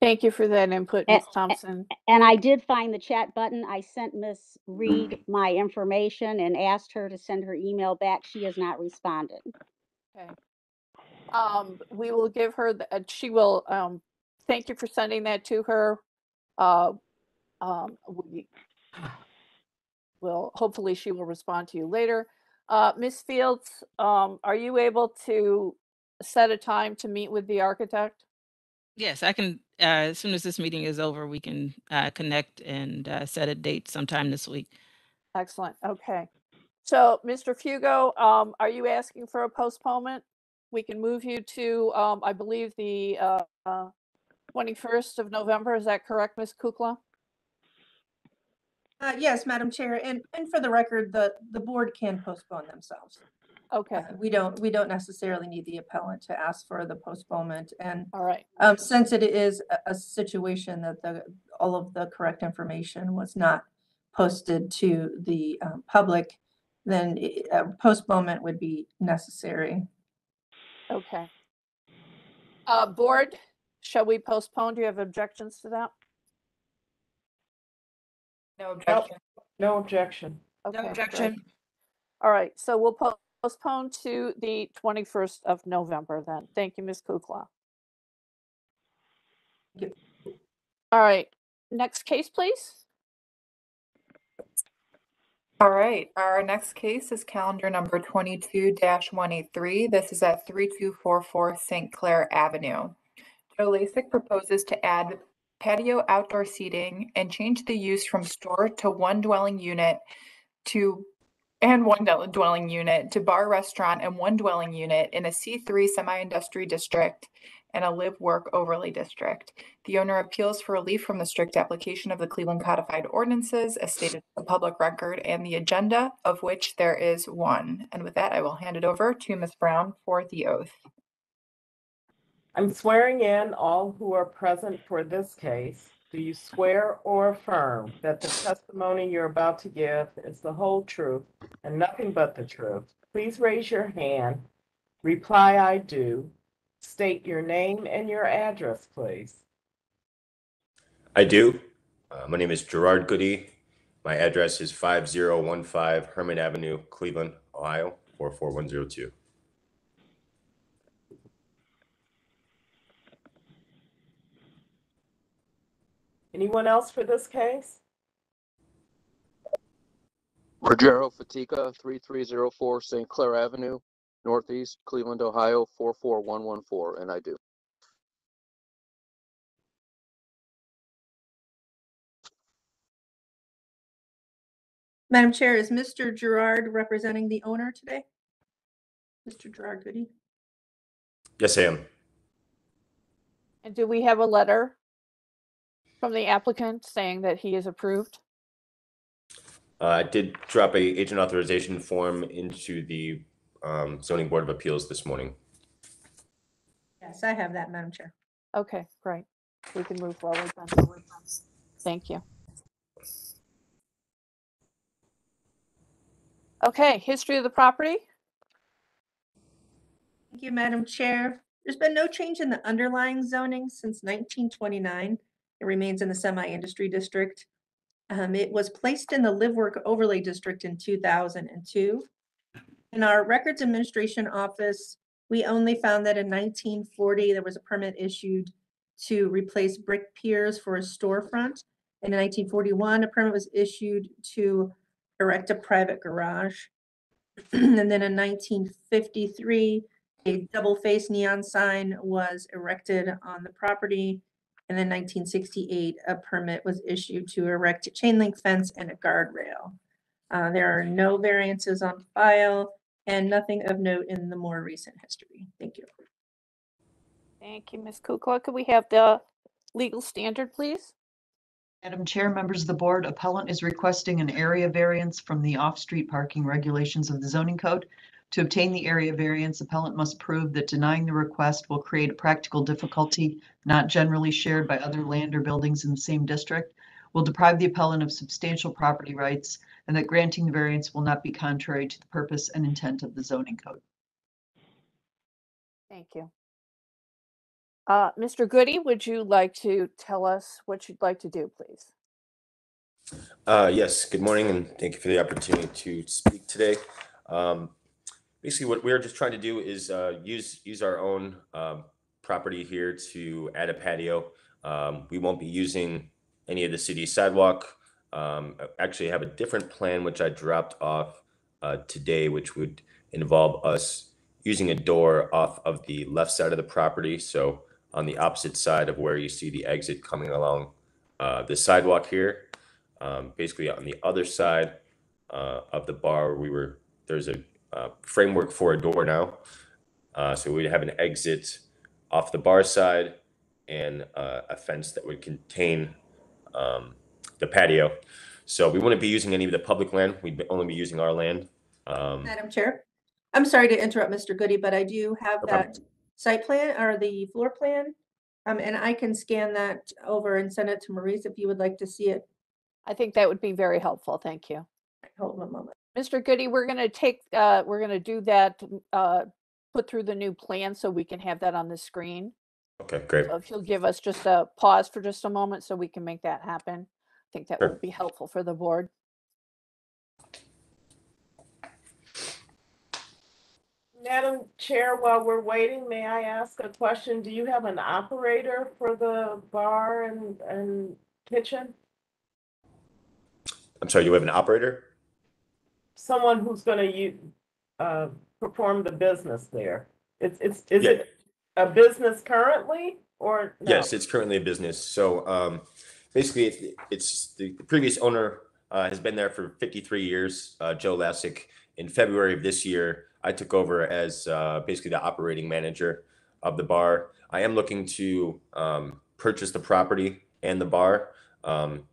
Thank you for that input, Ms. Thompson.
And I did find the chat button. I sent Miss Reed my information and asked her to send her email back. She has not responded.
Okay. Um, we will give her, the- uh, she will, um, thank you for sending that to her. Uh, um, we will, hopefully she will respond to you later. Uh, Ms. Fields, um, are you able to set a time to meet with the architect?
Yes, I can, uh, as soon as this meeting is over, we can uh, connect and uh, set a date sometime this week.
Excellent, okay. So, Mr. Fugo, um, are you asking for a postponement? We can move you to, um, I believe the, uh, uh, 21st of November, is that correct, Ms. Kukla?
Uh, yes, Madam Chair, and, and for the record, the, the board can postpone themselves.
Okay,
Uh, We don't, we don't necessarily need the appellant to ask for the postponement. And
all right,
um, since it is a, a situation that the, all of the correct information was not posted to the um, public, then i- a postponement would be necessary.
okay. Uh, board, shall we postpone? Do you have objections to that?
No objection.
No objection.
Okay, great.
objection.
All right, so we'll po- postpone to the 21st of November then. Thank you, Ms. Kukla.
Thank
All right, next case, please.
All right, our next case is calendar number twenty-two one eight three. This is at three-two-four-four St. Clair Avenue. Joe Lasik proposes to add patio outdoor seating and change the use from store to one dwelling unit to, and one dwelling unit to bar restaurant and one dwelling unit in a C three semi-industry district and a live work overlay district. The owner appeals for relief from the strict application of the Cleveland codified ordinances as stated in the public record and the agenda, of which there is one. And with that, I will hand it over to Ms. Brown for the oath.
I'm swearing in all who are present for this case. Do you swear or affirm that the testimony you're about to give is the whole truth and nothing but the truth? Please raise your hand. Reply, I do. State your name and your address, please.
I do. Uh, my name is Gerard Goody. My address is 5015 Herman Avenue, Cleveland, Ohio, 44102.
Anyone else for this case?
Rogero Fatika, 3304 St. Clair Avenue, Northeast, Cleveland, Ohio, 44114, and I do.
Madam Chair, is Mr. Gerard representing the owner today? Mr. Gerard Goody?
Yes, I am.
And do we have a letter from the applicant saying that he is approved?
Uh, I did drop a agent authorization form into the um, zoning board of appeals this morning.
Yes, I have that, Madam Chair.
Okay, great. We can move forward then. Thank you. Okay, history of the property?
Thank you, Madam Chair. There's been no change in the underlying zoning since 1929. It remains in the semi-industry district. Um, It was placed in the Live Work Overlay District in 2002. In our Records Administration Office, we only found that in 1940, there was a permit issued to replace brick piers for a storefront. And in 1941, a permit was issued to erect a private garage. And then in 1953, a double-faced neon sign was erected on the property. And then 1968, a permit was issued to erect a chain link fence and a guardrail. Uh, There are no variances on file and nothing of note in the more recent history. Thank you.
Thank you, Ms. Kukla. Could we have the legal standard, please?
Madam Chair, members of the board, appellant is requesting an area variance from the off-street parking regulations of the zoning code. To obtain the area variance, appellant must prove that denying the request will create a practical difficulty not generally shared by other land or buildings in the same district, will deprive the appellant of substantial property rights, and that granting the variance will not be contrary to the purpose and intent of the zoning code.
Thank you. Uh, Mr. Goody, would you like to tell us what you'd like to do, please?
Uh, yes, good morning and thank you for the opportunity to speak today. Um, basically, what we're just trying to do is uh, use use our own um, property here to add a patio. Um, we won't be using any of the city sidewalk. Um, I actually have a different plan which I dropped off uh, today, which would involve us using a door off of the left side of the property. So on the opposite side of where you see the exit coming along uh, the sidewalk here um, basically on the other side uh, of the bar we were there's a uh, framework for a door now uh, so we'd have an exit off the bar side and uh, a fence that would contain um, the patio. So we wouldn't be using any of the public land. We'd only be using our land. Um,
Madam Chair, I'm sorry to interrupt, Mr. Goody, but I do have
No problem.
that site plan or the floor plan. Um, and I can scan that over and send it to Maurice if you would like to see it.
I think that would be very helpful. Thank you.
Hold on a moment.
Mr. Goody, we're gonna take, uh, we're gonna do that, uh, put through the new plan so we can have that on the screen.
Okay, great.
So if you'll give us just a pause for just a moment so we can make that happen. I think that
Sure.
would be helpful for the board.
Madam Chair, while we're waiting, may I ask a question? Do you have an operator for the bar and, and kitchen?
I'm sorry, you have an operator?
Someone who's gonna u- uh, perform the business there? It's, it's, is
Yeah.
it a business currently or? no?
Yes, it's currently a business. So um, basically, it- it's the the previous owner uh, has been there for 53 years, uh, Joe Lassick. In February of this year, I took over as uh, basically the operating manager of the bar. I am looking to um, purchase the property and the bar um,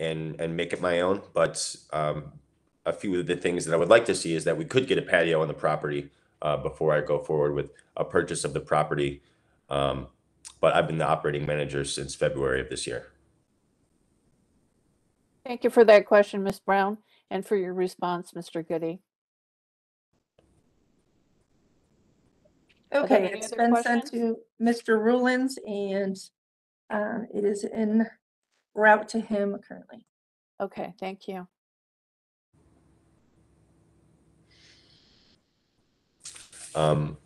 and and make it my own. But um, a few of the things that I would like to see is that we could get a patio on the property uh, before I go forward with a purchase of the property. Um, but I've been the operating manager since February of this year.
Thank you for that question, Ms. Brown, and for your response, Mr. Goody. Are there
Okay,
any
it's
other
been sent to Mr. Ruelens and uh, it is in route to him currently.
Okay, thank you.
Um,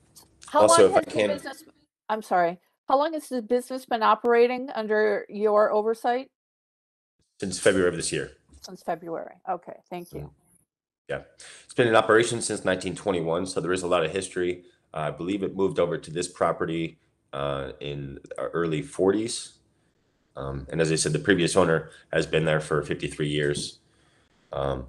How
Also,
long
if I
has the
can-
business, I'm sorry, how long has the business been operating under your oversight?
since February of this year.
Since February. Okay, thank you.
Yeah, it's been in operation since 1921, so there is a lot of history. Uh, I believe it moved over to this property uh, in the early 40s. Um, and as I said, the previous owner has been there for 53 years. Um,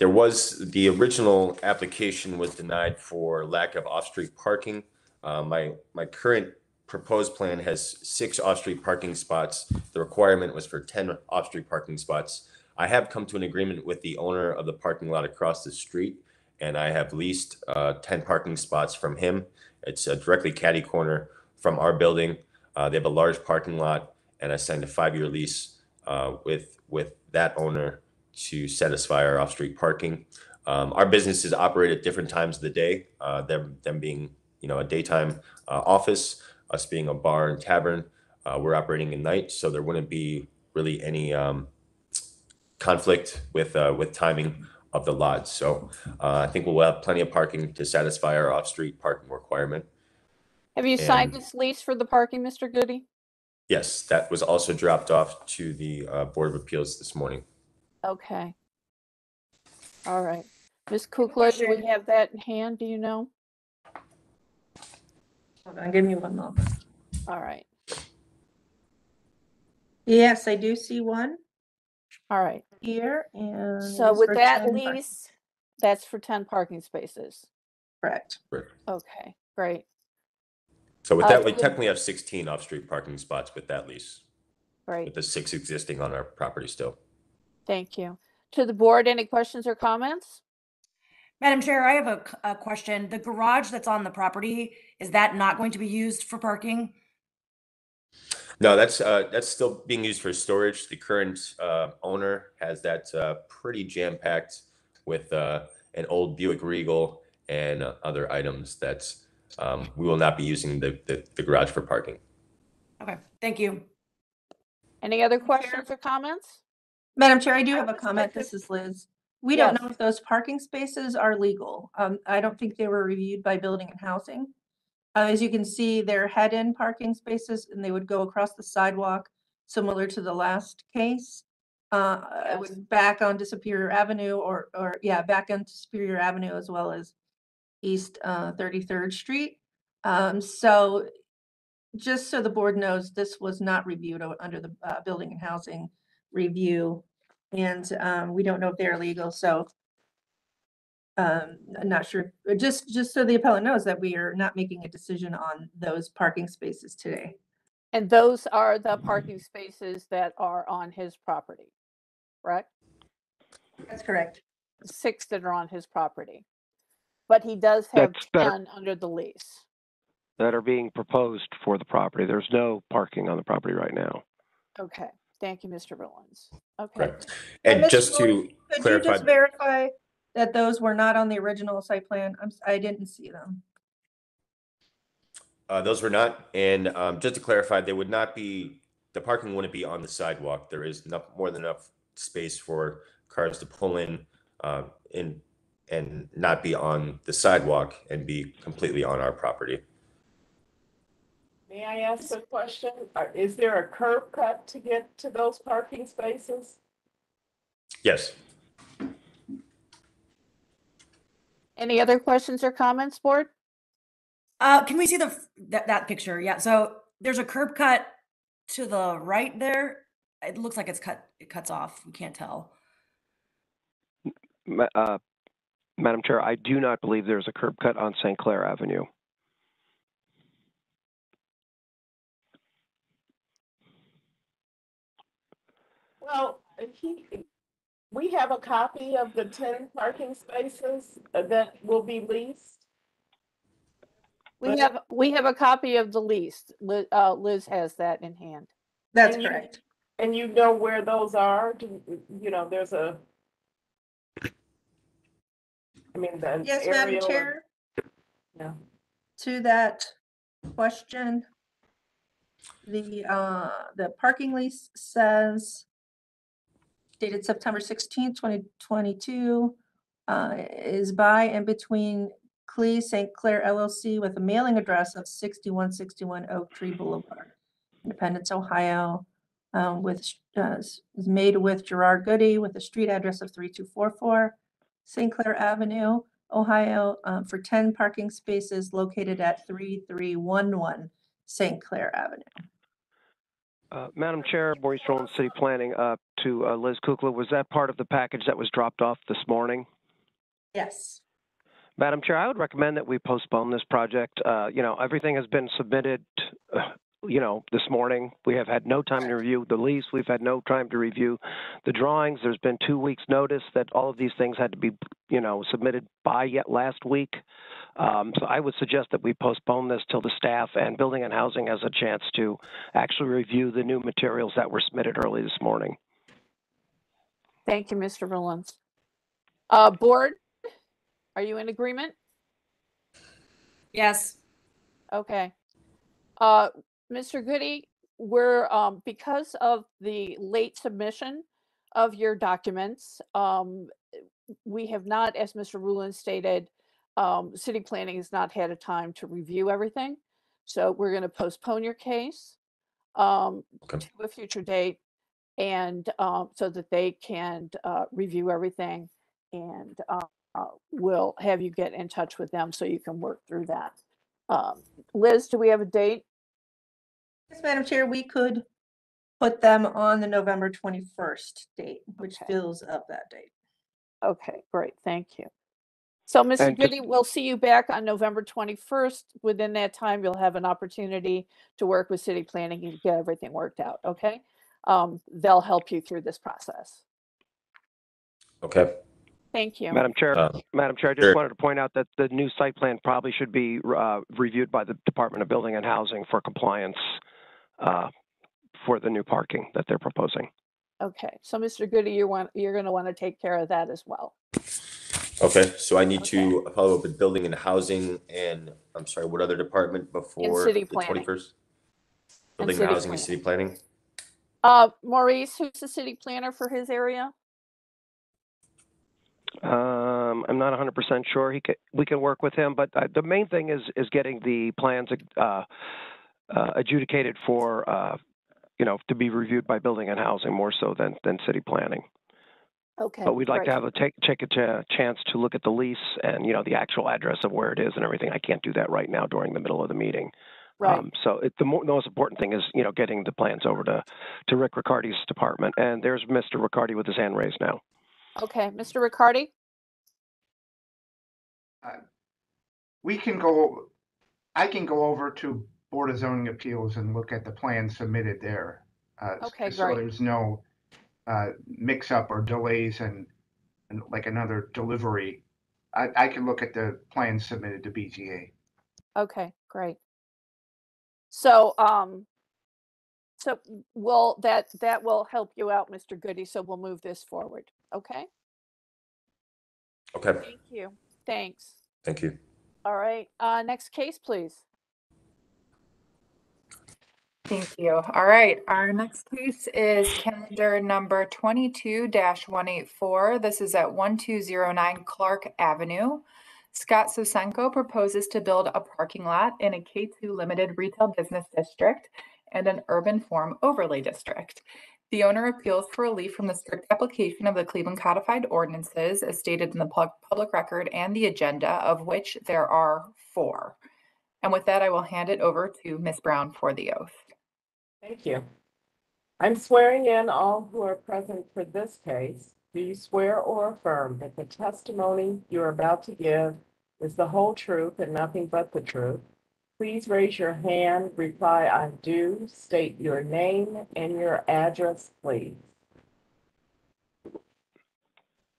there was the original application was denied for lack of off-street parking. Uh, my my current proposed plan has six off-street parking spots. The requirement was for 10 off-street parking spots. I have come to an agreement with the owner of the parking lot across the street, and I have leased uh, 10 parking spots from him. It's uh, directly catty corner from our building. Uh, they have a large parking lot, and I signed a five-year lease uh, with with that owner to satisfy our off-street parking. Um, our businesses operate at different times of the day. Uh, them them being you know a daytime uh, office, us being a bar and tavern. Uh, we're operating at night, so there wouldn't be really any um, conflict with uh, with timing of the lots. So uh, I think we'll have plenty of parking to satisfy our off-street parking requirement.
Have you signed
And-
this lease for the parking, Mr. Goody?
Yes, that was also dropped off to the uh, Board of Appeals this morning.
Okay. All right. Ms. Kukla, do we have that in hand? Do you know?
Hold on, give me one moment.
All right,
Yes, I do see one
all right.
here and.
So
it's
with
for
that
10 park-
lease, that's for ten parking spaces.
Correct.
Okay, great,
So with
Uh,
that, we
could-
technically have 16 off-street parking spots with that lease,
great.
with the six existing on our property still.
Thank you. To the board, any questions or comments?
Madam Chair, I have a, c- a question. The garage that's on the property, is that not going to be used for parking?
No, that's uh, that's still being used for storage. The current uh, owner has that uh, pretty jam-packed with uh, an old Buick Regal and uh, other items that um, we will not be using the, the, the garage for parking.
Okay, thank you.
Any other questions or comments?
Madam Chair, I do have a comment. This is Liz. We don't know if those parking spaces are legal. Um, I don't think they were reviewed by Building and Housing. Uh, as you can see, they're head-in parking spaces and they would go across the sidewalk, similar to the last case. Uh, I
Yes.
would back onto Superior Avenue or, or, yeah, back onto Superior Avenue as well as East, uh, Thirty-third Street. Um, so just so the board knows, this was not reviewed o- under the, uh, Building and Housing review. And, um, we don't know if they're legal, so Um, I'm not sure, just, just so the appellant knows that we are not making a decision on those parking spaces today.
And those are the parking spaces that are on his property, correct?
That's correct.
Six that are on his property. But he does have
That's better.
ten under the lease.
That are being proposed for the property. There's no parking on the property right now.
Okay, thank you, Mr. Ruelens. Okay,
Correct.
And Mr.
just to
Could you
clarify,
just verify that those were not on the original site plan? I'm, s- I didn't see them.
uh, those were not, and, um, just to clarify, they would not be, the parking wouldn't be on the sidewalk. There is enough, more than enough space for cars to pull in, uh, in, and not be on the sidewalk and be completely on our property.
May I ask a question? Are- Is there a curb cut to get to those parking spaces?
Yes.
any other questions or comments, board?
Uh, can we see the, f- that, that picture? Yeah, so there's a curb cut to the right there. It looks like it's cut, it cuts off. We can't tell.
Ma- uh, Madam Chair, I do not believe there's a curb cut on St. Clair Avenue.
Well, he, we have a copy of the ten parking spaces that will be leased.
We
But-
have, we have a copy of the lease. Liz, uh, Liz has that in hand.
That's
And you-
correct.
And you know where those are? Do, you know, there's a. I mean, the
Yes, Madam
aerial and-
Chair,
Yeah.
to that question. The, uh, the parking lease says dated September sixteenth, twenty twenty-two, uh, is by and between Clee St. Clair LLC with a mailing address of sixty-one sixty-one Oak Tree Boulevard, Independence, Ohio, um, with, uh, is made with Gerard Goody with a street address of three-two-four-four St. Clair Avenue, Ohio, for ten parking spaces located at three-three-one-one St. Clair Avenue.
Uh, Madam Chair, Maurice Ruelens, City Planning, uh, to uh, Liz Kukla, was that part of the package that was dropped off this morning?
Yes.
Madam Chair, I would recommend that we postpone this project. Uh, you know, everything has been submitted, uh, you know, this morning. We have had no time to review the lease. We've had no time to review the drawings. There's been two weeks' notice that all of these things had to be, you know, submitted by yet last week. Um, so I would suggest that we postpone this till the staff and Building and Housing has a chance to actually review the new materials that were submitted early this morning.
Thank you, Mr. Ruelens. Uh, board, are you in agreement?
Yes.
Okay. Uh, Mr. Goody, we're, um, because of the late submission of your documents, um, we have not, as Mr. Ruelens stated, um, city planning has not had a time to review everything. So we're going to postpone your case, um,
Okay.
to a future date and, um, so that they can, uh, review everything and, uh, uh, we'll have you get in touch with them so you can work through that. Um, Liz, do we have a date?
Yes, Madam Chair, we could put them on the November twenty-first date, which
Okay.
fills up that date.
Okay, great, thank you. So, Mr.
And just-
Goody, we'll see you back on November 21st. Within that time, you'll have an opportunity to work with city planning and get everything worked out, okay? Um, They'll help you through this process.
Okay.
Thank you.
Madam Chair,
Um,
Madam Chair, I
sure.
just wanted to point out that the new site plan probably should be uh, reviewed by the Department of Building and Housing for compliance uh, for the new parking that they're proposing.
Okay, so Mr. Goody, you want, you're going to want to take care of that as well.
Okay, so I need to follow up with building and housing and, I'm sorry, what other department before
city
the
planning.
twenty-first?
And
Building
city
and housing and
planning.
city planning?
Uh, Maurice, who's the city planner for his area?
Um, I'm not 100% sure. He could, we can work with him, but uh, the main thing is is getting the plans uh, uh, adjudicated for, uh, you know, to be reviewed by Building and Housing more so than than city planning.
Okay.
But we'd like to have a take take a cha- chance to look at the lease and you know the actual address of where it is and everything. I can't do that right now during the middle of the meeting.
Right.
Um, so it, the, mo- the most important thing is you know getting the plans over to to Rick Riccardi's department. And there's Mr. Riccardi with his hand raised now.
Okay, Mr. Riccardi?
We can go, I can go over to Board of Zoning Appeals and look at the plan submitted there. uh,
Okay,
So
great.
there's no uh, mix-up or delays and, and like another delivery. I, I can look at the plan submitted to BZA.
Okay, great. So, um, so will, that, that will help you out, Mr. Goody, so we'll move this forward, okay?
Okay,
Thank you, thanks.
thank you.
All right, uh, next case, please.
Thank you. All right, our next case is calendar number twenty-two one eight four. This is at one two zero nine Clark Avenue. Scott Sosenko proposes to build a parking lot in a K two limited retail business district and an urban form overlay district. The owner appeals for relief from the strict application of the Cleveland codified ordinances as stated in the pub- public record and the agenda, of which there are four. And with that, I will hand it over to Ms. Brown for the oath.
Thank you. I'm swearing in all who are present for this case. Do you swear or affirm that the testimony you are about to give is the whole truth and nothing but the truth? Please raise your hand, reply, I do, state your name and your address, please.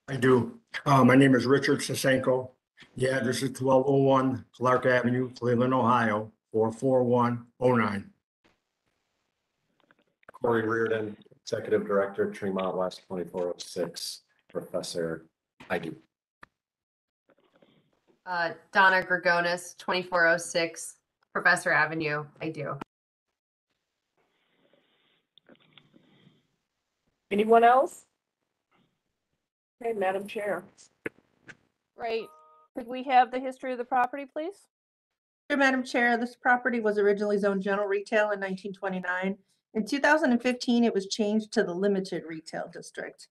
I do. Uh, my name is Richard Sasenko. The address is twelve oh one Clark Avenue, Cleveland, Ohio, four four one oh nine.
Corey Riordan, Executive Director, Tremont West, twenty-four oh six, Professor, I do.
Uh, Donna Gregonis, twenty-four oh six Professor Avenue. I do.
Anyone else? Okay, Madam Chair.
Great. Could we have the history of the property, please?
Sure, Madam Chair, this property was originally zoned general retail in nineteen twenty-nine. In two thousand and fifteen, it was changed to the limited retail district.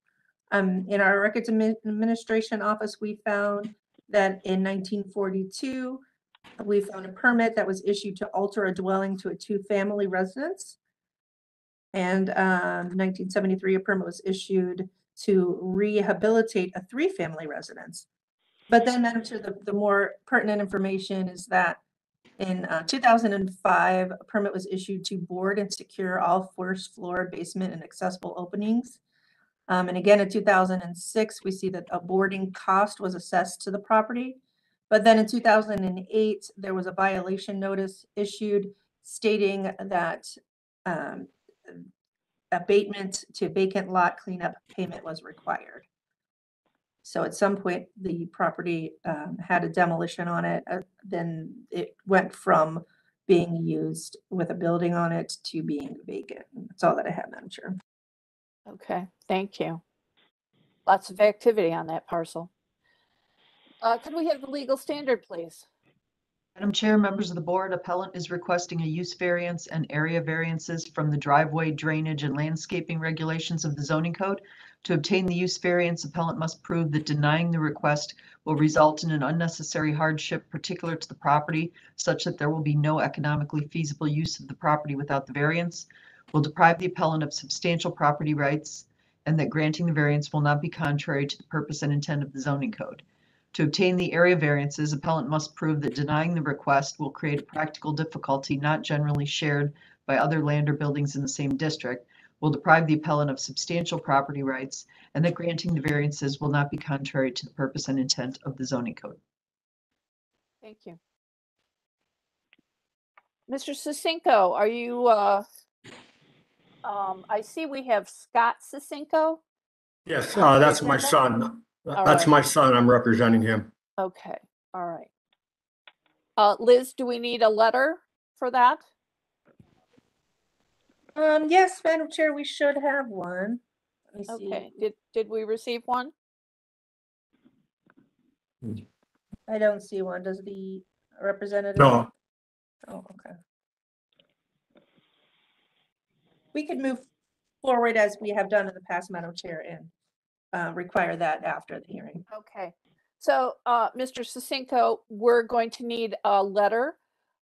Um, in our records admin- administration office, we found that in nineteen forty-two, we found a permit that was issued to alter a dwelling to a two-family residence. And um, nineteen seventy-three, a permit was issued to rehabilitate a three-family residence. But then, Madam the, the more pertinent information is that in uh, 2005, a permit was issued to board and secure all first floor, basement, and accessible openings. Um, And again, in 2006, we see that a boarding cost was assessed to the property. But then in 2008, there was a violation notice issued stating that um, abatement to vacant lot cleanup payment was required. So at some point, the property um, had a demolition on it. uh, Then it went from being used with a building on it to being vacant. That's all that I have, Madam Chair.
Okay, thank you. Lots of activity on that parcel. Uh, could we have the legal standard, please?
Madam Chair, members of the board, appellant is requesting a use variance and area variances from the driveway drainage and landscaping regulations of the zoning code. To obtain the use variance, appellant must prove that denying the request will result in an unnecessary hardship particular to the property such that there will be no economically feasible use of the property without the variance, will deprive the appellant of substantial property rights, and that granting the variance will not be contrary to the purpose and intent of the zoning code. To obtain the area variances, appellant must prove that denying the request will create a practical difficulty not generally shared by other land or buildings in the same district, will deprive the appellant of substantial property rights, and that granting the variances will not be contrary to the purpose and intent of the zoning code.
Thank you. Mr. Susinko, are you, uh, um, I see we have Scott Susinko.
Yes, uh, that's my son.
All
That's
right.
my son. I'm representing him.
Okay, all right. Uh, Liz, do we need a letter for that?
Um, yes, Madam Chair, we should have one. Let me see.
Okay, did, did we receive one?
I don't see one. Does the representative?
No.
Oh, okay. We could move forward as we have done in the past, Madam Chair, and uh, require that after the hearing.
Okay, so, uh, Mr. Susinko, we're going to need a letter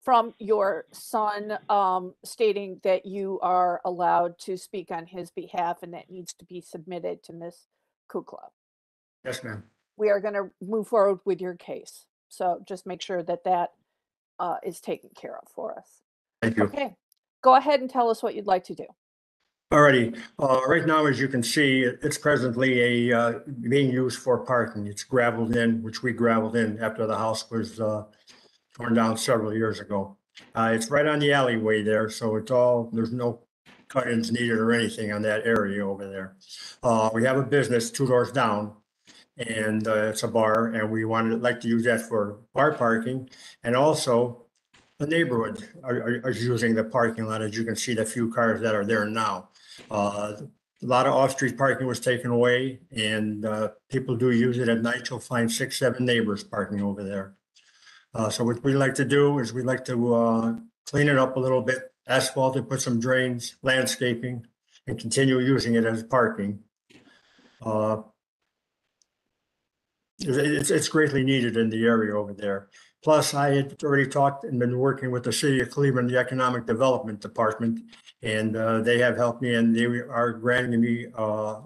from your son, um, stating that you are allowed to speak on his behalf and that needs to be submitted to Ms. Kukla.
Yes, ma'am.
We are gonna move forward with your case. So just make sure that that uh, is taken care of for us.
Thank you.
Okay, go ahead and tell us what you'd like to do.
Alrighty, uh, right now, as you can see, it's presently a, uh, being used for parking. It's gravelled in, which we gravelled in after the house was, uh, torn down several years ago. Uh, it's right on the alleyway there, so it's all, there's no cut-ins needed or anything on that area over there. Uh, we have a business two doors down, and, uh, it's a bar, and we wanted, like to use that for bar parking. And also, the neighborhood are, are, using the parking lot, as you can see, the few cars that are there now. Uh, a lot of off-street parking was taken away and, uh, people do use it at night. You'll find six, seven neighbors parking over there. Uh, so what we like to do is we like to, uh, clean it up a little bit, asphalt it, put some drains, landscaping, and continue using it as parking. Uh, It's, it's greatly needed in the area over there. Plus, I had already talked and been working with the city of Cleveland, the Economic Development Department. And uh, they have helped me and they are granting me uh,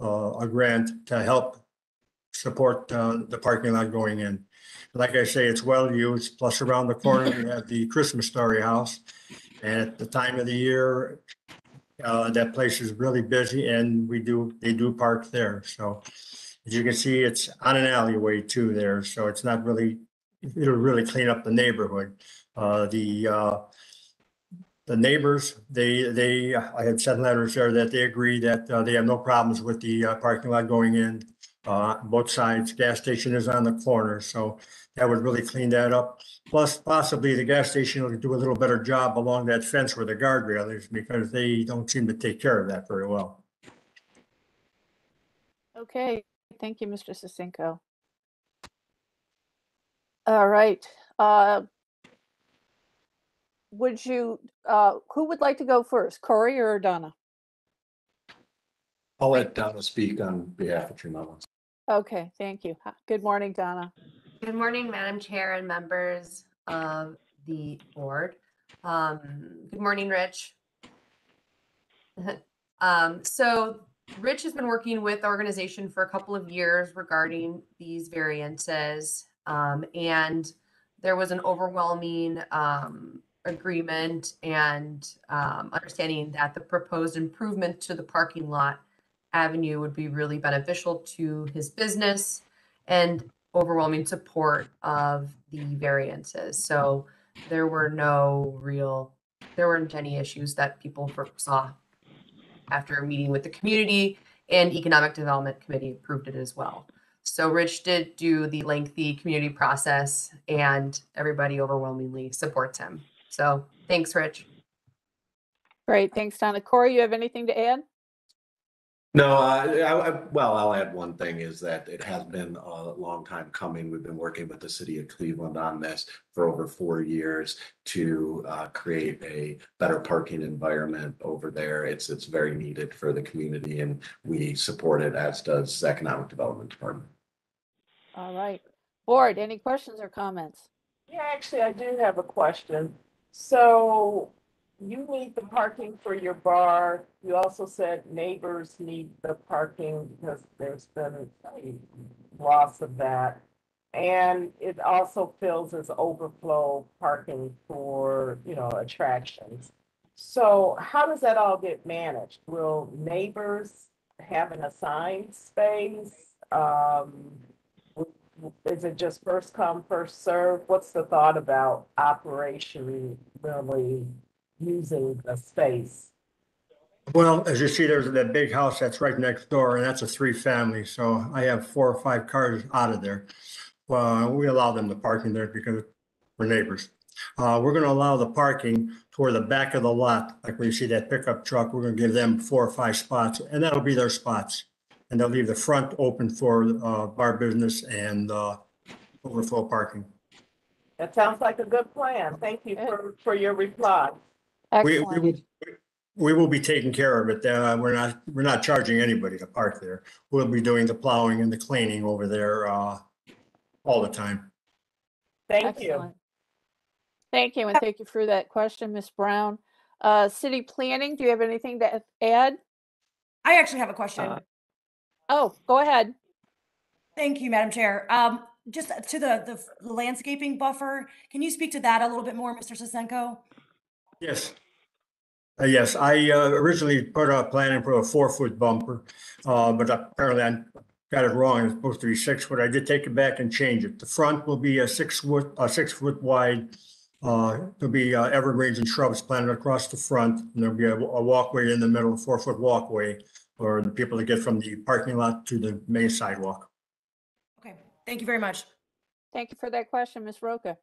uh, a grant to help support uh, the parking lot going in. Like I say, it's well used, plus around the corner, we have the Christmas Story House. And at the time of the year, uh, that place is really busy and we do, they do park there. So as you can see, it's on an alleyway too there, so it's not really, it'll really clean up the neighborhood. Uh, the, uh, the neighbors, they, they, I had sent letters there that they agree that, uh, they have no problems with the, uh, parking lot going in. Uh, both sides, gas station is on the corner, so that would really clean that up. Plus possibly the gas station will do a little better job along that fence where the guardrail is because they don't seem to take care of that very well.
Okay, thank you, Mr. Sisinko. All right, uh, would you, uh, who would like to go first, Corey or Donna?
I'll let Donna speak on behalf of Tremont West.
Okay, thank you. Good morning, Donna.
Good morning, Madam Chair and members of the board. Um, good morning, Rich. Um, so Rich has been working with the organization for a couple of years regarding these variances. Um, and there was an overwhelming, um, agreement and, um, understanding that the proposed improvement to the parking lot avenue would be really beneficial to his business and overwhelming support of the variances. So there were no real, there weren't any issues that people saw after meeting with the community and Economic Development Committee approved it as well. So Rich did do the lengthy community process and everybody overwhelmingly supports him. So thanks, Rich.
Great, thanks, Donna. Corey, you have anything to add?
No, uh, I, I, well, I'll add one thing is that it has been a long time coming. We've been working with the city of Cleveland on this for over four years to uh, create a better parking environment over there. It's, it's very needed for the community and we support it as does the Economic Development Department.
All right. Board, any questions or comments?
Yeah, actually, I do have a question. So you need the parking for your bar. You also said neighbors need the parking because there's been a loss of that. And it also fills as overflow parking for, you know, attractions. So how does that all get managed? Will neighbors have an assigned space? Um, is it just first come, first serve? What's the thought about operation really using the space?
Well, as you see, there's that big house that's right next door, and that's a three-family, so I have four or five cars out of there. Well, we allow them to park in there because we're neighbors. Uh, we're gonna allow the parking toward the back of the lot, like when you see that pickup truck, we're gonna give them four or five spots, and that'll be their spots. And they'll leave the front open for, uh, bar business and, uh, overflow parking.
That sounds like a good plan. Thank you for, for your reply.
We, we will, we will be taking care of it. Uh, we're not, we're not charging anybody to park there. We'll be doing the plowing and the cleaning over there, uh, all the time.
Thank you.
Excellent. Thank you, and thank you for that question, Ms. Brown. Uh, city planning, do you have anything to add?
I actually have a question.
Oh, go ahead.
Thank you, Madam Chair. Um, just to the, the f- the landscaping buffer, can you speak to that a little bit more, Mr. Sisenko?
Yes. Uh, yes, I uh, originally put a plan in for a four-foot bumper, uh, but apparently I got it wrong. It's supposed to be six foot. I did take it back and change it. The front will be a six foot, a six foot wide. Uh, there'll be uh, evergreens and shrubs planted across the front, and there'll be a a walkway in the middle, a four-foot walkway for the people to get from the parking lot to the main sidewalk.
Okay, thank you very much.
Thank you for that question, Ms. Roca.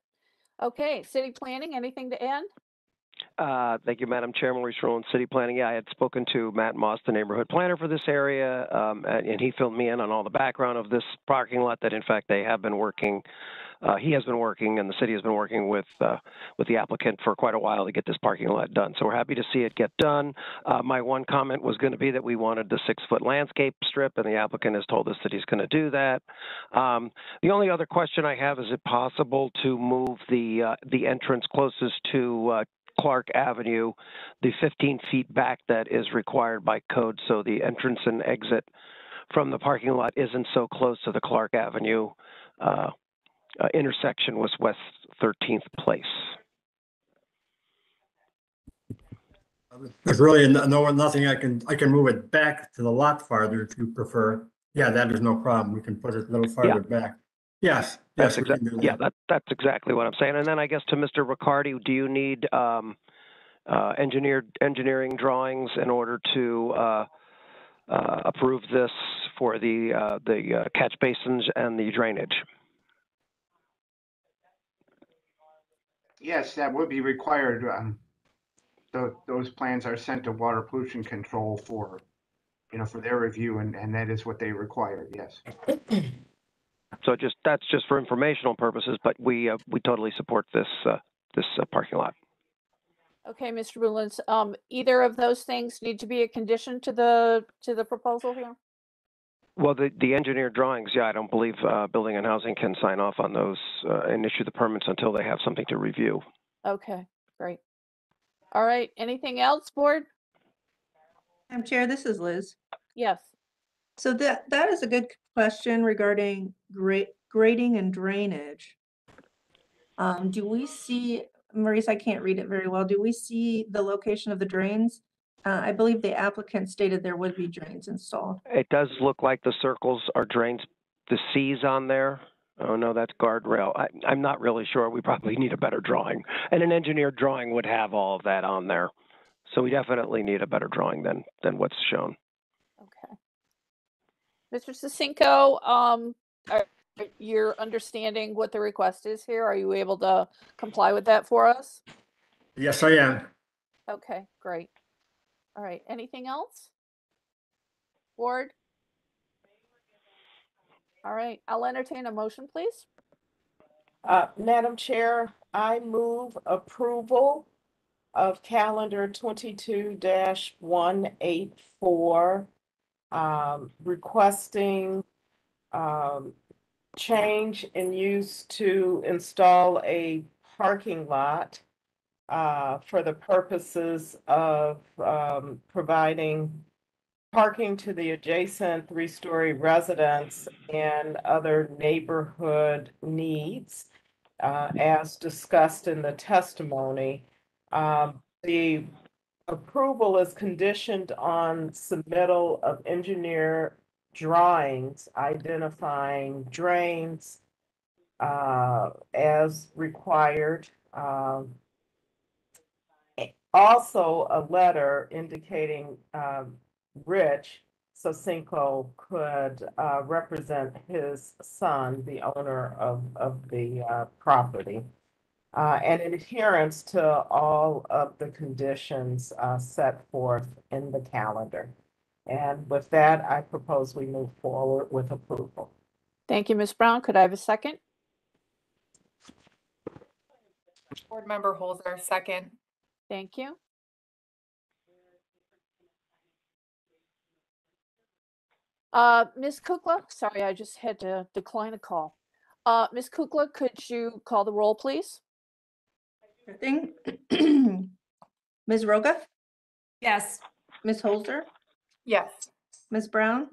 Okay, city planning, anything to add?
Uh, Thank you, Madam Chair, Maurice Ruelens, City Planning. Yeah, I had spoken to Matt Moss, the neighborhood planner for this area, um, and and he filled me in on all the background of this parking lot, that in fact, they have been working, uh, he has been working, and the city has been working with, uh, with the applicant for quite a while to get this parking lot done. So we're happy to see it get done. Uh, My one comment was going to be that we wanted the six-foot landscape strip, and the applicant has told us that he's going to do that. Um, The only other question I have, is it possible to move the, uh, the entrance closest to uh, Clark Avenue, the 15 feet back that is required by code, so the entrance and exit from the parking lot isn't so close to the Clark Avenue uh, uh, intersection with West 13th Place.
There's really no, no- nothing I can, I can move it back to the lot farther if you prefer. Yeah, that is no problem. We can put it a little farther back. Yes, yes.
That's
we can
exactly,
do
yeah,
that.
that, that's exactly what I'm saying. And then I guess to Mr. Riccardi, do you need um, uh, engineered, engineering drawings in order to uh, uh, approve this for the, uh, the uh, catch basins and the drainage?
Yes, that would be required. Um, tho- those plans are sent to Water Pollution Control for, you know, for their review and, and that is what they require, yes.
So just, that's just for informational purposes, but we, uh, we totally support this, uh, this uh, parking lot.
Okay, Mr. Ruelens, um, either of those things need to be a condition to the, to the proposal here?
Well, the, the engineer drawings, yeah, I don't believe, uh, Building and Housing can sign off on those, uh, and issue the permits until they have something to review.
Okay, great. All right, anything else, board?
Madam Chair, this is Liz.
Yes.
So that, that is a good question regarding gra- grading and drainage. Um, do we see, Maurice, I can't read it very well. Do we see the location of the drains? Uh, I believe the applicant stated there would be drains installed.
It does look like the circles are drains, the Cs on there. Oh, no, that's guardrail. I, I'm not really sure. We probably need a better drawing. And an engineered drawing would have all of that on there. So we definitely need a better drawing than, than what's shown.
Okay. Mr. Sisinko, um, are, are- you're understanding what the request is here? Are you able to comply with that for us?
Yes, I am.
Okay, great. All right, anything else? Board? All right, I'll entertain a motion, please.
Uh, Madam Chair, I move approval of calendar twenty-two one eight four, um, requesting, um, change in use to install a parking lot uh, for the purposes of, um, providing parking to the adjacent three-story residence and other neighborhood needs, uh, as discussed in the testimony. Um, the approval is conditioned on submittal of engineer drawings identifying drains, uh, as required. Um, also a letter indicating, um, Rich Sosinko could uh, represent his son, the owner of, of the uh, property. Uh, and adherence to all of the conditions uh, set forth in the calendar. And with that, I propose we move forward with approval.
Thank you, Ms. Brown. Could I have a second?
Board Member Holzer, second.
Thank you. Uh, Ms. Kukla, sorry, I just had to decline a call. Uh, Ms. Kukla, could you call the roll, please?
Sure Thing. Ms. Roga?
Yes.
Ms. Holzer?
Yes.
Ms. Brown?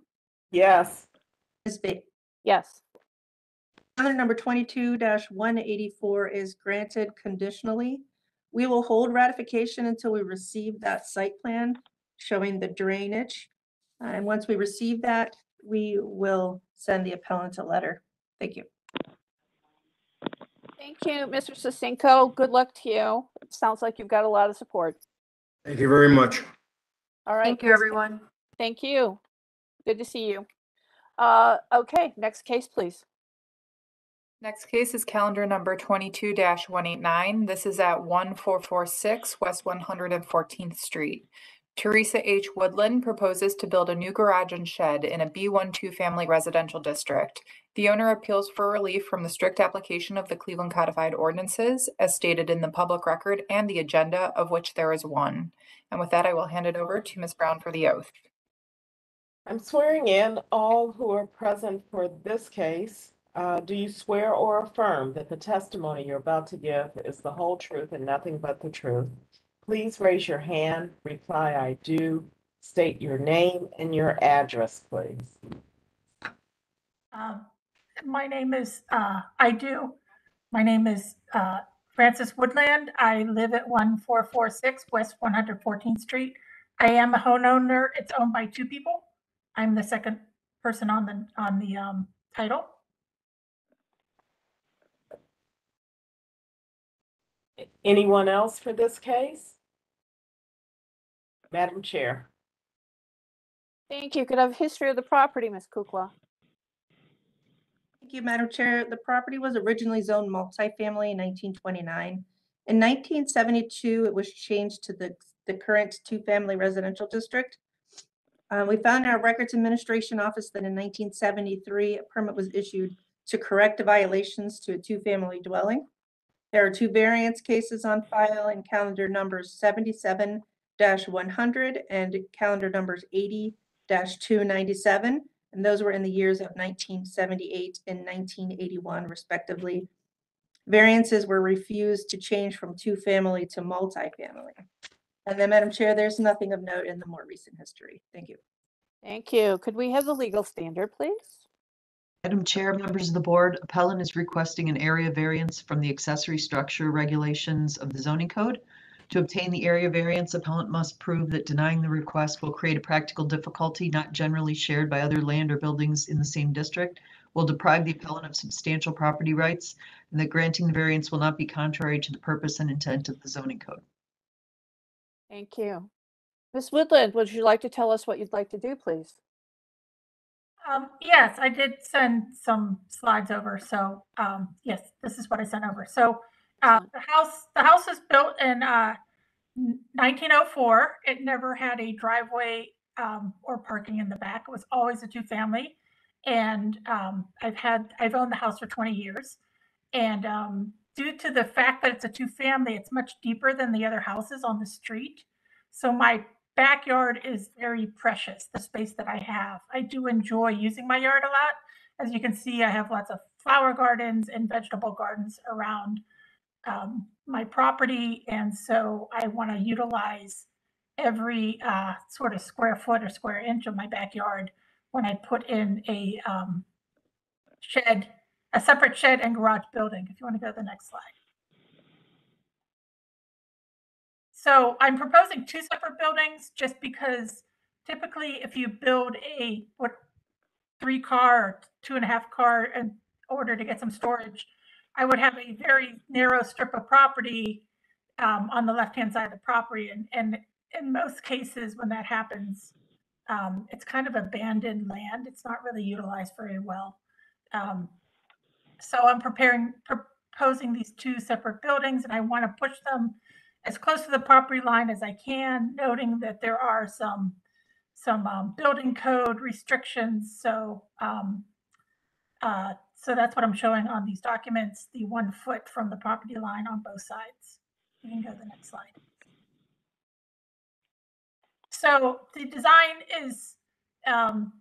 Yes.
Ms. Ba-
Yes.
Calendar number twenty-two one eighty-four is granted conditionally. We will hold ratification until we receive that site plan showing the drainage. And once we receive that, we will send the appellant a letter. Thank you.
Thank you, Mr. Susinko. Good luck to you. Sounds like you've got a lot of support.
Thank you very much.
All right.
Thank you, everyone.
Thank you. Good to see you. Uh, okay, next case, please.
Next case is calendar number twenty-two one eight nine. This is at one four four six West one hundred and fourteenth Street. Teresa H. Woodland proposes to build a new garage and shed in a B one two family residential district. The owner appeals for relief from the strict application of the Cleveland codified ordinances as stated in the public record and the agenda of which there is one. And with that, I will hand it over to Ms. Brown for the oath.
I'm swearing in all who are present for this case. Uh, do you swear or affirm that the testimony you're about to give is the whole truth and nothing but the truth? Please raise your hand, reply I do, state your name and your address, please.
Um, My name is, uh, I do. My name is uh, Frances Woodland. I live at 1446 West 114th Street. I am a homeowner. It's owned by two people. I'm the second person on the, on the um, title.
Anyone else for this case? Madam Chair.
Thank you. Could I have history of the property, Ms. Kukla?
Thank you, Madam Chair. The property was originally zoned multifamily in nineteen twenty-nine. In nineteen seventy-two, it was changed to the, the current two-family residential district. Uh, we found in our Records Administration Office that in nineteen seventy-three, a permit was issued to correct violations to a two-family dwelling. There are two variance cases on file in calendar numbers seventy-seven one hundred and calendar numbers 80-297. And those were in the years of nineteen seventy-eight and nineteen eighty-one respectively. Variances were refused to change from two-family to multifamily. And then, Madam Chair, there's nothing of note in the more recent history. Thank you.
Thank you. Could we have the legal standard, please?
Madam Chair, members of the board, appellant is requesting an area variance from the accessory structure regulations of the zoning code. To obtain the area variance, appellant must prove that denying the request will create a practical difficulty not generally shared by other land or buildings in the same district, will deprive the appellant of substantial property rights, and that granting the variance will not be contrary to the purpose and intent of the zoning code.
Thank you. Ms. Woodland, would you like to tell us what you'd like to do, please?
Um, yes, I did send some slides over. So, um, yes, this is what I sent over. So, uh, the house, the house is built in, uh, 1904. It never had a driveway, um, or parking in the back. It was always a two-family. And, um, I've had, I've owned the house for 20 years. And, um, due to the fact that it's a two-family, it's much deeper than the other houses on the street. So my backyard is very precious, the space that I have. I do enjoy using my yard a lot. As you can see, I have lots of flower gardens and vegetable gardens around um, my property. And so I want to utilize every uh, sort of square foot or square inch of my backyard when I put in a um, shed, a separate shed and garage building. If you want to go to the next slide. So I'm proposing two separate buildings just because typically if you build a what three car two and a half car in order to get some storage, I would have a very narrow strip of property um, on the left-hand side of the property. And, and in most cases, when that happens, um, it's kind of abandoned land. It's not really utilized very well. Um, so I'm preparing, proposing these two separate buildings and I want to push them as close to the property line as I can, noting that there are some, some um, building code restrictions. So, um, uh, so that's what I'm showing on these documents, the one foot from the property line on both sides. You can go to the next slide. So the design is um,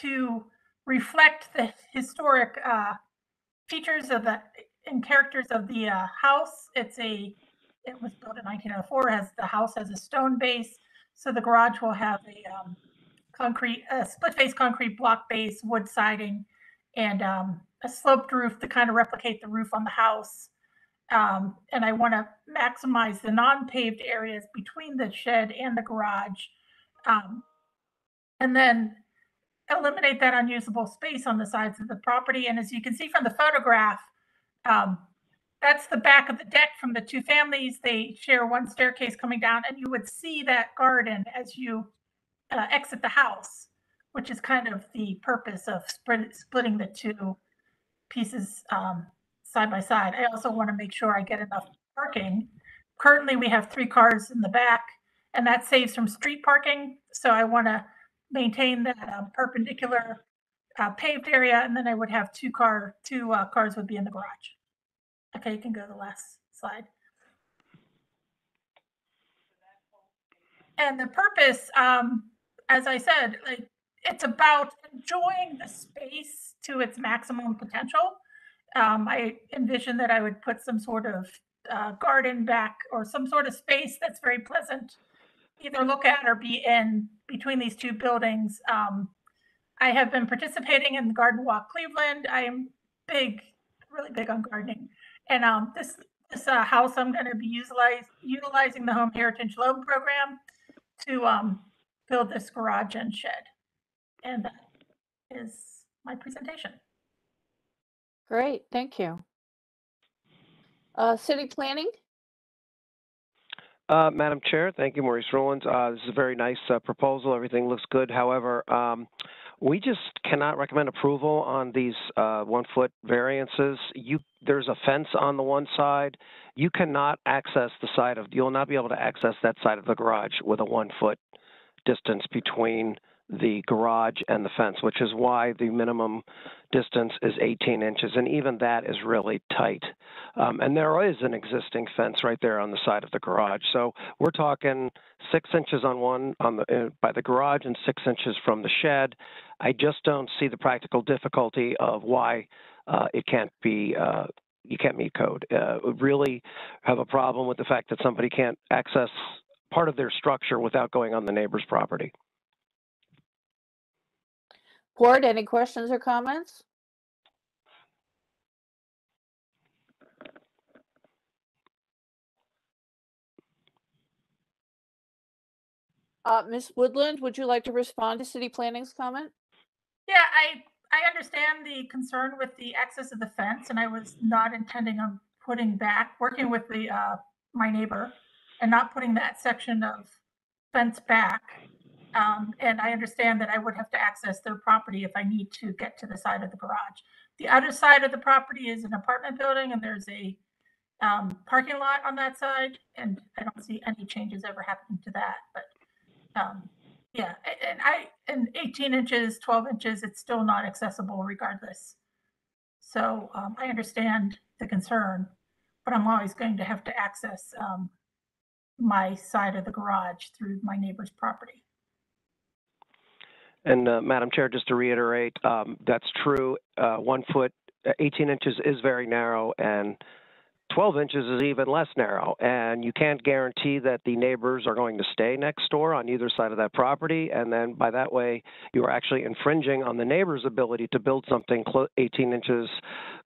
to reflect the historic uh, features of the and characters of the uh, house. It's a it was built in 1904. Has the house has a stone base, so the garage will have a um, concrete, a split face concrete block base, wood siding, and um, a sloped roof to kind of replicate the roof on the house. Um, and I want to maximize the non-paved areas between the shed and the garage. Um, and then eliminate that unusable space on the sides of the property. And as you can see from the photograph, um, that's the back of the deck from the two families. They share one staircase coming down, and you would see that garden as you uh, exit the house, which is kind of the purpose of split, splitting the two pieces um, side by side. I also want to make sure I get enough parking. Currently, we have three cars in the back, and that saves from street parking. So I want to maintain that um, perpendicular uh, paved area, and then I would have two car two uh, cars would be in the garage. Okay, you can go to the last slide. And the purpose, um, as I said, like it's about enjoying the space to its maximum potential. Um, I envision that I would put some sort of uh, garden back or some sort of space that's very pleasant, either look at or be in between these two buildings. Um, I have been participating in the Garden Walk Cleveland. I am big, really big on gardening. And um, this this uh, house, I'm going to be utilize, utilizing the Home Heritage Loan Program to um, build this garage and shed. And that is my presentation.
Great, thank you. Uh, city planning?
Uh, Madam Chair, thank you, Maurice Ruelens. Uh, this is a very nice uh, proposal. Everything looks good. However, um, we just cannot recommend approval on these uh, one-foot variances. You, there's a fence on the one side. You cannot access the side of, you'll not be able to access that side of the garage with a one-foot distance between the garage and the fence, which is why the minimum distance is 18 inches, and even that is really tight. Um, and there is an existing fence right there on the side of the garage, so we're talking six inches on one on the uh, by the garage and six inches from the shed. I just don't see the practical difficulty of why uh, it can't be. Uh, you can't meet code. Uh, really have a problem with the fact that somebody can't access part of their structure without going on the neighbor's property.
Any questions or comments? Uh, Ms. Woodland, would you like to respond to city planning's comment?
Yeah, I I understand the concern with the access of the fence, and I was not intending on putting back, working with the uh, my neighbor, and not putting that section of fence back. Um, and I understand that I would have to access their property if I need to get to the side of the garage. The other side of the property is an apartment building, and there's a um, parking lot on that side, and I don't see any changes ever happening to that. But um, yeah, and I and 18 inches, 12 inches, it's still not accessible regardless. So um, I understand the concern, but I'm always going to have to access um, my side of the garage through my neighbor's property.
And uh, Madam Chair, just to reiterate, um, that's true. Uh, one foot, uh, 18 inches is very narrow, and 12 inches is even less narrow. And you can't guarantee that the neighbors are going to stay next door on either side of that property. And then by that way, you are actually infringing on the neighbor's ability to build something clo- 18 inches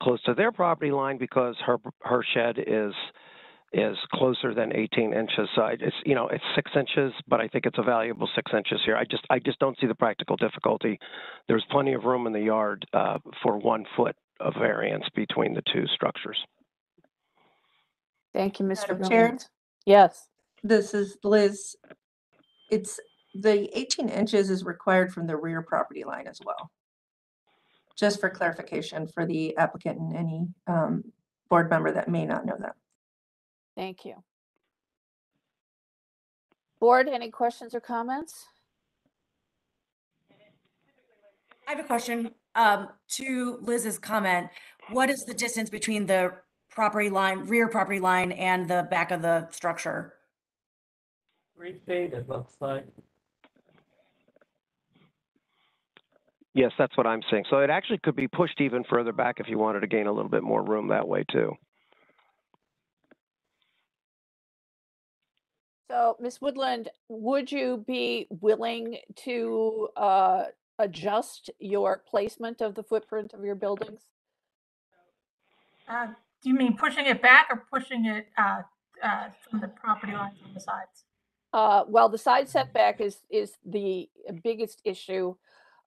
close to their property line because her her shed is is closer than 18 inches. So I- it's, you know, it's six inches, but I think it's a valuable six inches here. I just, I just don't see the practical difficulty. There's plenty of room in the yard uh, for one foot of variance between the two structures.
Thank you, Mr.
Madam Chair?
Rowland. Yes,
This is Liz. It's, the 18 inches is required from the rear property line as well. Just for clarification for the applicant and any um, board member that may not know that.
Thank you. Board, any questions or comments?
I have a question um, to Liz's comment. What is the distance between the property line, rear property line and the back of the structure?
Three feet, it looks like.
Yes, that's what I'm saying. So it actually could be pushed even further back if you wanted to gain a little bit more room that way too.
So, Ms. Woodland, would you be willing to uh, adjust your placement of the footprint of your buildings
Uh, do you mean pushing it back or pushing it, uh, uh, from the property lines on the sides?
Uh, well, the side setback is, is the biggest issue.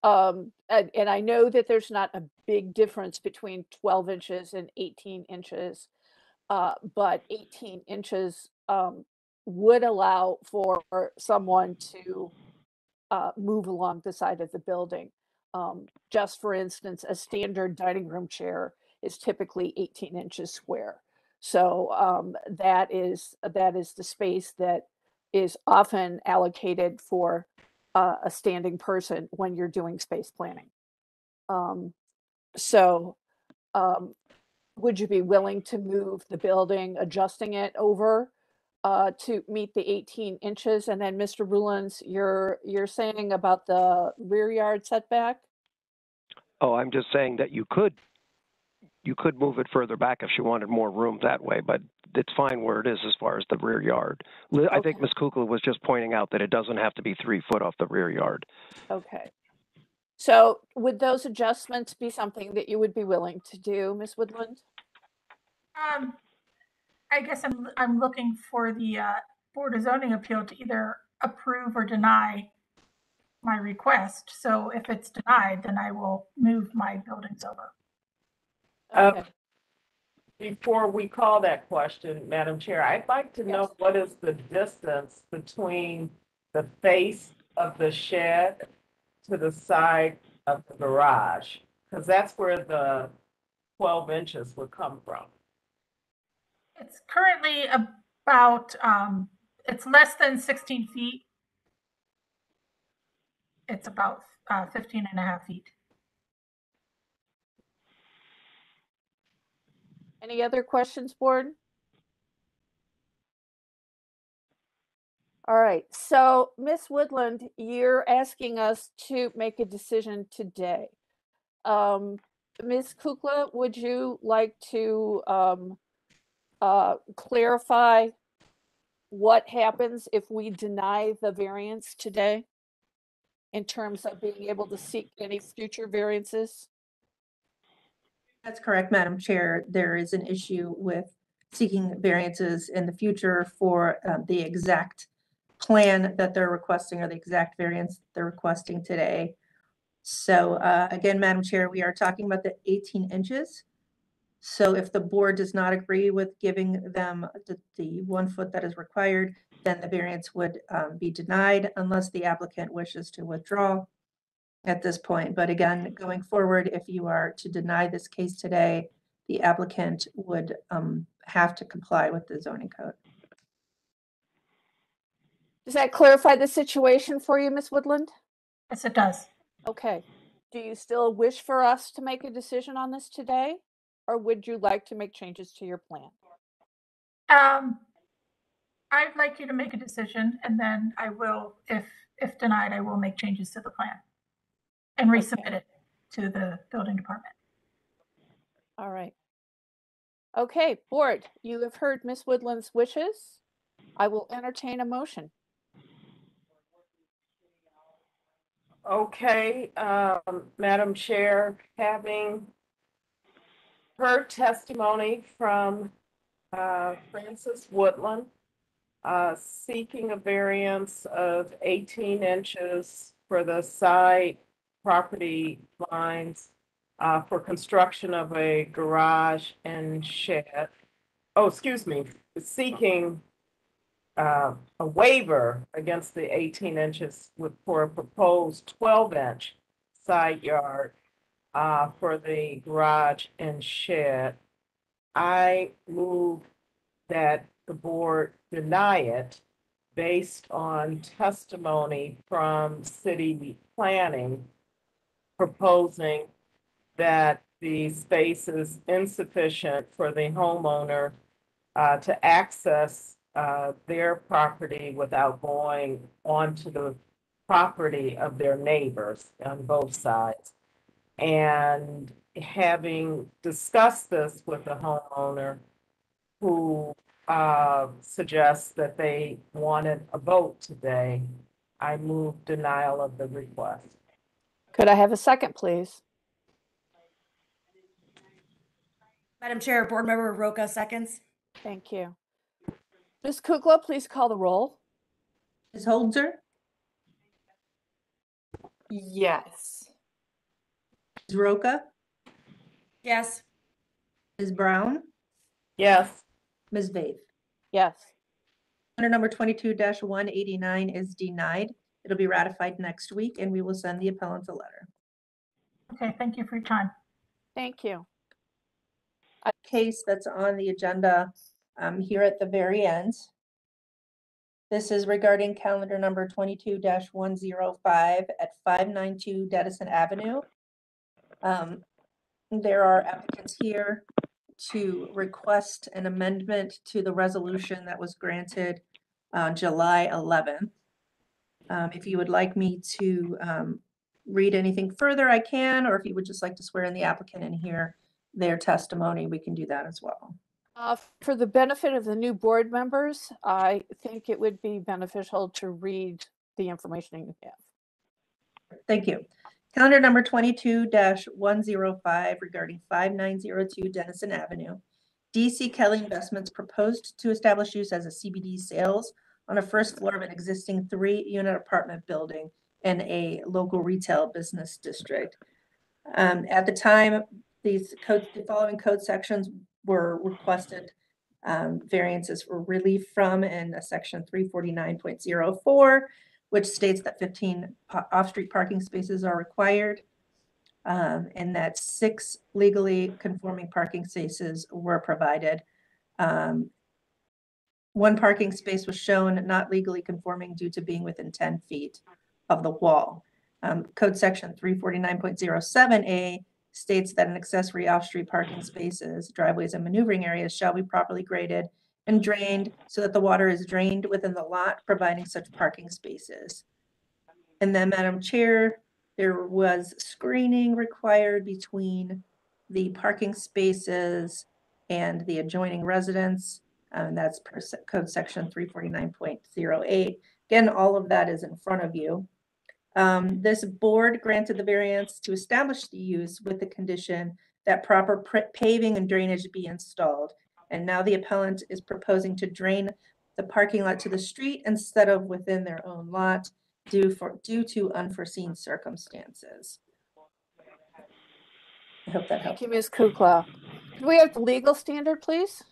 Um, and, and I know that there's not a big difference between twelve inches and eighteen inches. Uh, but eighteen inches, um, would allow for someone to, uh, move along the side of the building. Um, just for instance, a standard dining room chair is typically eighteen inches square. So, um, that is, that is the space that is often allocated for uh, a standing person when you're doing space planning. Um, so, um, would you be willing to move the building, adjusting it over uh, to meet the 18 inches? And then, Mr. Ruelens, you're you're saying about the rear yard setback?
Oh, I'm just saying that you could, you could move it further back if she wanted more room that way, but it's fine where it is as far as the rear yard. Li- I think
Okay.
Ms. Kukla was just pointing out that it doesn't have to be three foot off the rear yard.
Okay. So, would those adjustments be something that you would be willing to do, Ms. Woodland?
Um, I guess I'm, I'm looking for the, uh, Board of Zoning Appeal to either approve or deny my request. So if it's denied, then I will move my buildings over.
Uh, Before we call that question, Madam Chair, I'd like to know what is the distance between the face of the shed to the side of the garage? Because that's where the twelve inches would come from.
It's currently about, um, it's less than 16 feet. It's about, uh, 15 and a half feet.
Any other questions, board? All right, so Miss Woodland, you're asking us to make a decision today. Um. Kukla, would you like to, um, uh, clarify what happens if we deny the variance today? In terms of being able to seek any future variances?
That's correct, Madam Chair. There is an issue with seeking variances in the future for um, the exact plan that they're requesting or the exact variance they're requesting today. So uh, again, Madam Chair, we are talking about the 18 inches. So if the board does not agree with giving them the, the one foot that is required, then the variance would um, be denied unless the applicant wishes to withdraw at this point. But again, going forward, if you are to deny this case today, the applicant would um, have to comply with the zoning code.
Does that clarify the situation for you, Ms. Woodland?
Yes, it does.
Okay. Do you still wish for us to make a decision on this today? Or would you like to make changes to your plan?
Um, I'd like you to make a decision and then I will, if, if denied, I will make changes to the plan and resubmit it to the building department.
All right. Okay, board, you have heard Ms. Woodland's wishes. I will entertain a motion.
Okay, um, Madam Chair, having heard testimony from, uh, Francis Woodland, uh, seeking a variance of eighteen inches for the side property lines, uh, for construction of a garage and shed. Oh, excuse me, seeking uh, a waiver against the 18 inches with, for a proposed 12-inch side yard uh, for the garage and shed. I move that the board deny it based on testimony from city planning proposing that the space is insufficient for the homeowner uh, to access uh, their property without going onto the property of their neighbors on both sides. And having discussed this with the homeowner who uh, suggests that they wanted a vote today, I move denial of the request.
Could I have a second, please?
Madam Chair, Board Member Roca seconds.
Thank you. Ms. Kukla, please call the roll.
Ms. Holzer,
Yes.
Ms. Roca,
Yes.
Ms. Brown,
Yes.
Ms. Vaith.
Yes.
Under number twenty-two one eighty-nine is denied. It'll be ratified next week and we will send the appellant a letter.
Okay, thank you for your time.
Thank you.
A case that's on the agenda um, here at the very end. This is regarding calendar number twenty-two one zero five at five nine two Denison Avenue. Um, There are applicants here to request an amendment to the resolution that was granted on July eleventh. Um, If you would like me to um, read anything further, I can, or if you would just like to swear in the applicant and hear their testimony, we can do that as well.
Uh, For the benefit of the new board members, I think it would be beneficial to read the information you have.
Thank you. Calendar number 22-105 regarding 5902 Denison Avenue. DC Kelly Investments proposed to establish use as a CBD sales on the first floor of an existing three-unit apartment building in a local retail business district. Um, at the time, these code, the following code sections were requested um, variances for relief from in a section 349.04 which states that fifteen pa- off-street parking spaces are required. um, and that six legally conforming parking spaces were provided. Um, one parking space was shown not legally conforming due to being within ten feet of the wall. Um, code section three forty-nine point zero seven A states that an accessory off-street parking spaces, driveways, and maneuvering areas shall be properly graded and drained so that the water is drained within the lot, providing such parking spaces. And then, Madam Chair, there was screening required between the parking spaces and the adjoining residence. And that's per se- code section three forty-nine point zero eight. Again, all of that is in front of you. Um, this board granted the variance to establish the use with the condition that proper pr- paving and drainage be installed. And now the appellant is proposing to drain the parking lot to the street instead of within their own lot due for, due to unforeseen circumstances. I hope that helps.
Thank you, Ms. Kukla. Could we have the legal standard, please?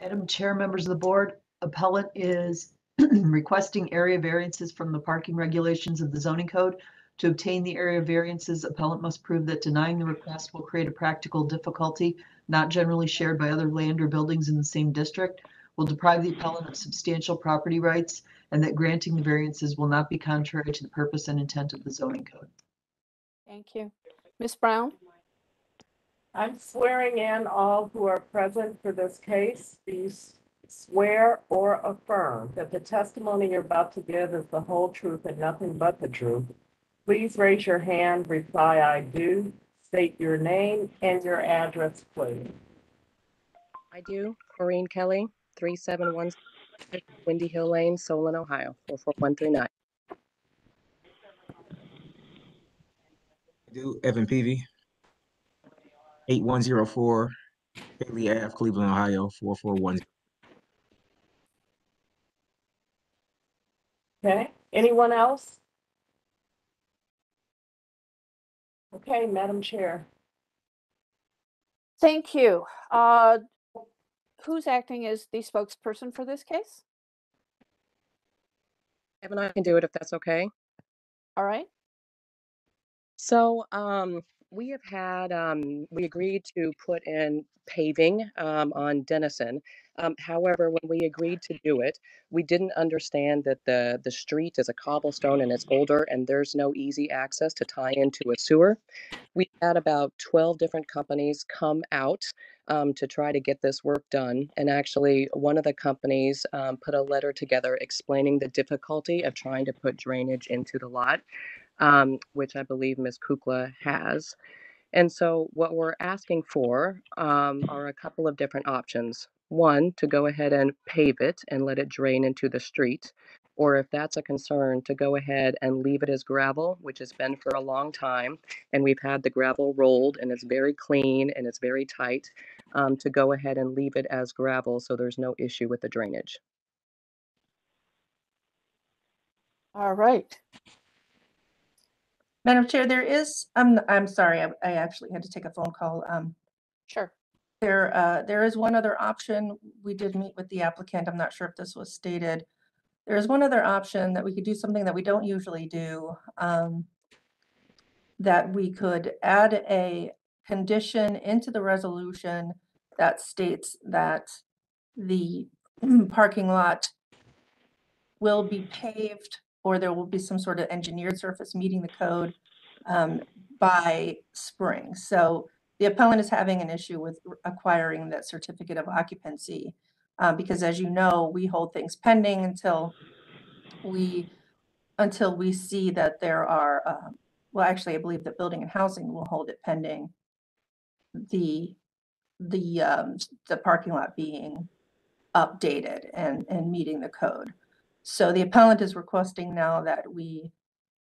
Madam Chair, members of the board, appellant is requesting area variances from the parking regulations of the zoning code. To obtain the area variances, appellant must prove that denying the request will create a practical difficulty not generally shared by other land or buildings in the same district, will deprive the appellant of substantial property rights, and that granting the variances will not be contrary to the purpose and intent of the zoning code.
Thank you. Ms. Brown?
I'm swearing in all who are present for this case. Do you swear or affirm that the testimony you're about to give is the whole truth and nothing but the truth? Please raise your hand, reply, I do. State your name and your address, please.
I do. Corinne Kelly, 371 Windy Hill Lane, Solon, Ohio, 44139.
I do Evan Peavy. Eight one zero four Haley Ave, Cleveland, Ohio, four four one.
Okay, anyone else? Okay, Madam Chair.
Thank you. Uh, Who's acting as the spokesperson for this case?
Evan, I can do it if that's okay.
All right.
So, um, we have had, um, we agreed to put in paving, um, on Denison. Um, however, when we agreed to do it, we didn't understand that the, the street is a cobblestone and it's older and there's no easy access to tie into a sewer. We had about twelve different companies come out, um, to try to get this work done. And actually, one of the companies, um, put a letter together explaining the difficulty of trying to put drainage into the lot um, which I believe Ms. Kukla has. And so what we're asking for um, are a couple of different options. One, to go ahead and pave it and let it drain into the street. or if that's a concern, to go ahead and leave it as gravel, which has been for a long time. And we've had the gravel rolled and it's very clean and it's very tight, um, to go ahead and leave it as gravel so there's no issue with the drainage.
All right.
Madam Chair, there is, I'm, I'm sorry, I, I actually had to take a phone call. Um,
Sure.
there, uh, there is one other option. We did meet with the applicant. I'm not sure if this was stated. There is one other option that we could do something that we don't usually do. Um, that we could add a condition into the resolution that states that the parking lot will be paved or there will be some sort of engineered surface meeting the code um, by spring. So the appellant is having an issue with acquiring that certificate of occupancy. uh, because as you know, we hold things pending until we, until we see that there are, uh, well, actually, I believe that building and housing will hold it pending the, the, um, the parking lot being updated and, and meeting the code. So the appellant is requesting now that we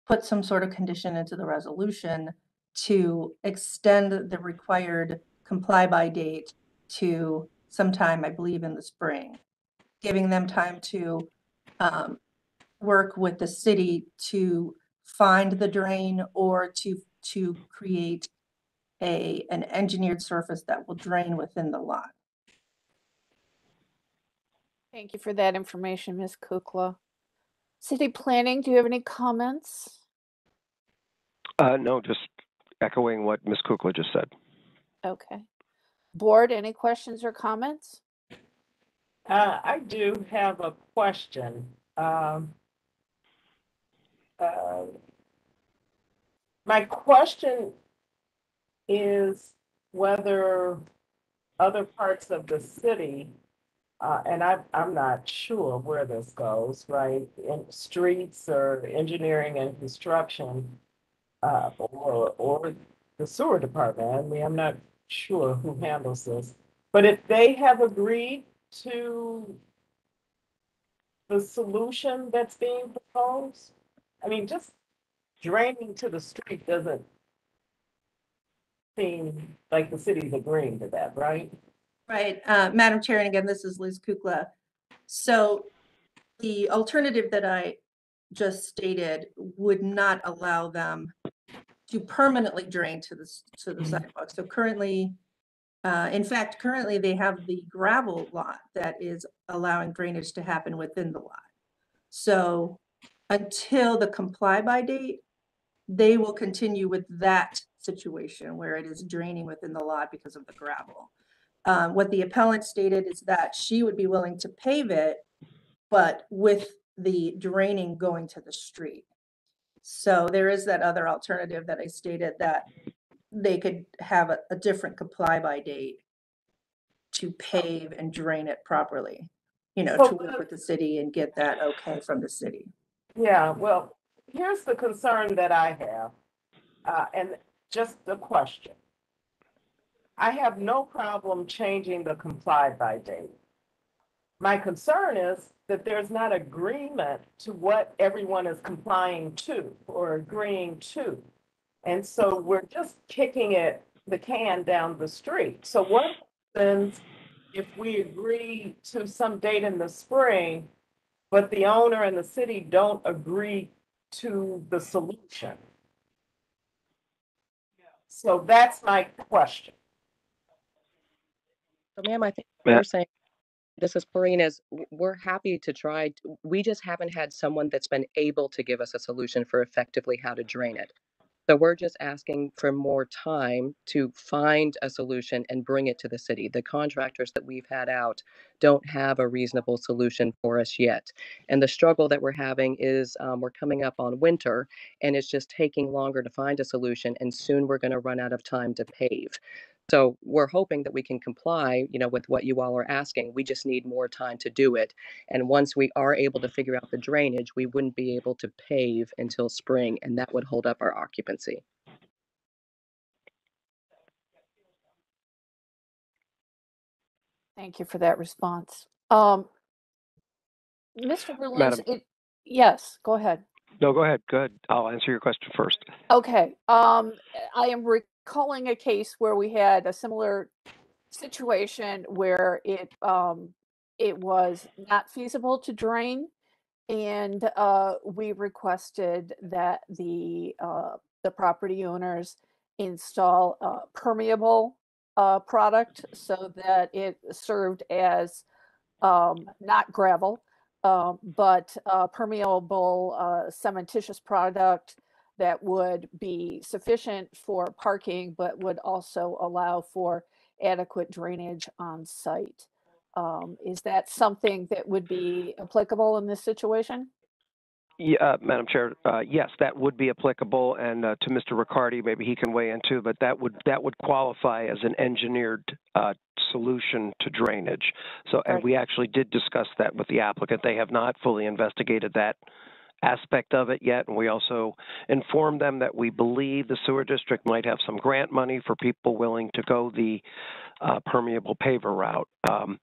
put some sort of condition into the resolution to extend the required comply by date to sometime, I believe, in the spring, giving them time to um, work with the city to find the drain or to, to create a, an engineered surface that will drain within the lot.
Thank you for that information, Ms. Kukla. City Planning, do you have any comments?
Uh, no, just echoing what Ms. Kukla just said.
Okay. Board, any questions or comments?
Uh, I do have a question. Um, uh, my question is whether other parts of the city, uh, and I, I'm not sure where this goes, right? In streets or engineering and construction, uh, or, or the sewer department. I mean, I'm not sure who handles this. But if they have agreed to the solution that's being proposed, I mean, just draining to the street doesn't seem like the city's agreeing to that, right?
Right, uh, Madam Chair, and again, this is Liz Kukla. So the alternative that I just stated would not allow them to permanently drain to the, s- to the sidewalk. So currently, uh, in fact, currently they have the gravel lot that is allowing drainage to happen within the lot. So until the comply by date, they will continue with that situation where it is draining within the lot because of the gravel. Um, what the appellant stated is that she would be willing to pave it, but with the draining going to the street. So there is that other alternative that I stated that they could have a, a different comply by date to pave and drain it properly, you know, to work with the city and get that okay from the city.
Yeah, well, here's the concern that I have, uh, and just a question. I have no problem changing the comply by date. My concern is that there's not agreement to what everyone is complying to or agreeing to. And so we're just kicking it, the can down the street. So what happens if we agree to some date in the spring, but the owner and the city don't agree to the solution? So that's my question.
So ma'am, I think
Yeah.
we're saying, this is Corrine, is we're happy to try, we just haven't had someone that's been able to give us a solution for effectively how to drain it. So we're just asking for more time to find a solution and bring it to the city. The contractors that we've had out don't have a reasonable solution for us yet. And the struggle that we're having is um, we're coming up on winter and it's just taking longer to find a solution and soon we're going to run out of time to pave. So we're hoping that we can comply, you know, with what you all are asking. We just need more time to do it. And once we are able to figure out the drainage, we wouldn't be able to pave until spring, and that would hold up our occupancy.
Thank you for that response. Um, Mr. Williams, it, Yes, go ahead.
No, go ahead. Go ahead. I'll answer your question first.
Okay, um, I am recalling a case where we had a similar situation where it, um, it was not feasible to drain. And, uh, we requested that the, uh, the property owners install a permeable, uh, product so that it served as, um, not gravel, um, but, permeable, uh, cementitious product that would be sufficient for parking, but would also allow for adequate drainage on site. Um, is that something that would be applicable in this situation?
Yeah, uh, Madam Chair, uh, yes, that would be applicable, and uh, to Mr. Riccardi, maybe he can weigh in too, but that would, that would qualify as an engineered uh, solution to drainage. So, and we actually did discuss that with the applicant. They have not fully investigated that aspect of it yet, and we also informed them that we believe the sewer district might have some grant money for people willing to go the uh, permeable paver route. Um,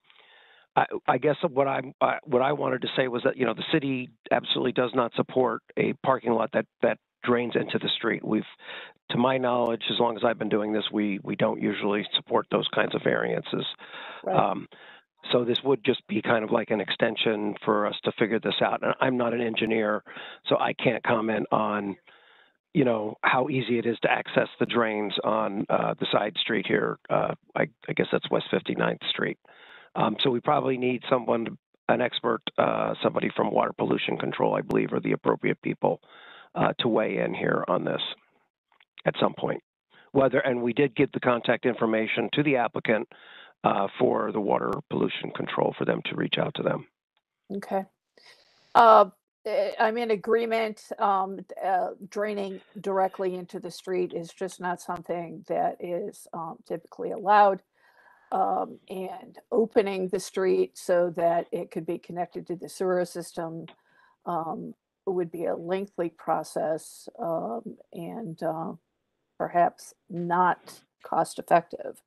I, I guess what I'm, uh, what I wanted to say was that, you know, the city absolutely does not support a parking lot that, that drains into the street. We've, to my knowledge, as long as I've been doing this, we, we don't usually support those kinds of variances.
Right.
Um, so this would just be kind of like an extension for us to figure this out. And I'm not an engineer, so I can't comment on, you know, how easy it is to access the drains on, uh, the side street here. Uh, I, I guess that's West 59th Street. Um, so we probably need someone, an expert, uh, somebody from water pollution control, I believe, are the appropriate people uh, to weigh in here on this at some point. Whether, and we did give the contact information to the applicant uh, for the water pollution control for them to reach out to them.
Okay. Uh, eh, I'm in agreement, um, uh, draining directly into the street is just not something that is, um, typically allowed. Um, and opening the street so that it could be connected to the sewer system, um, would be a lengthy process, um, and, uh, perhaps not cost effective.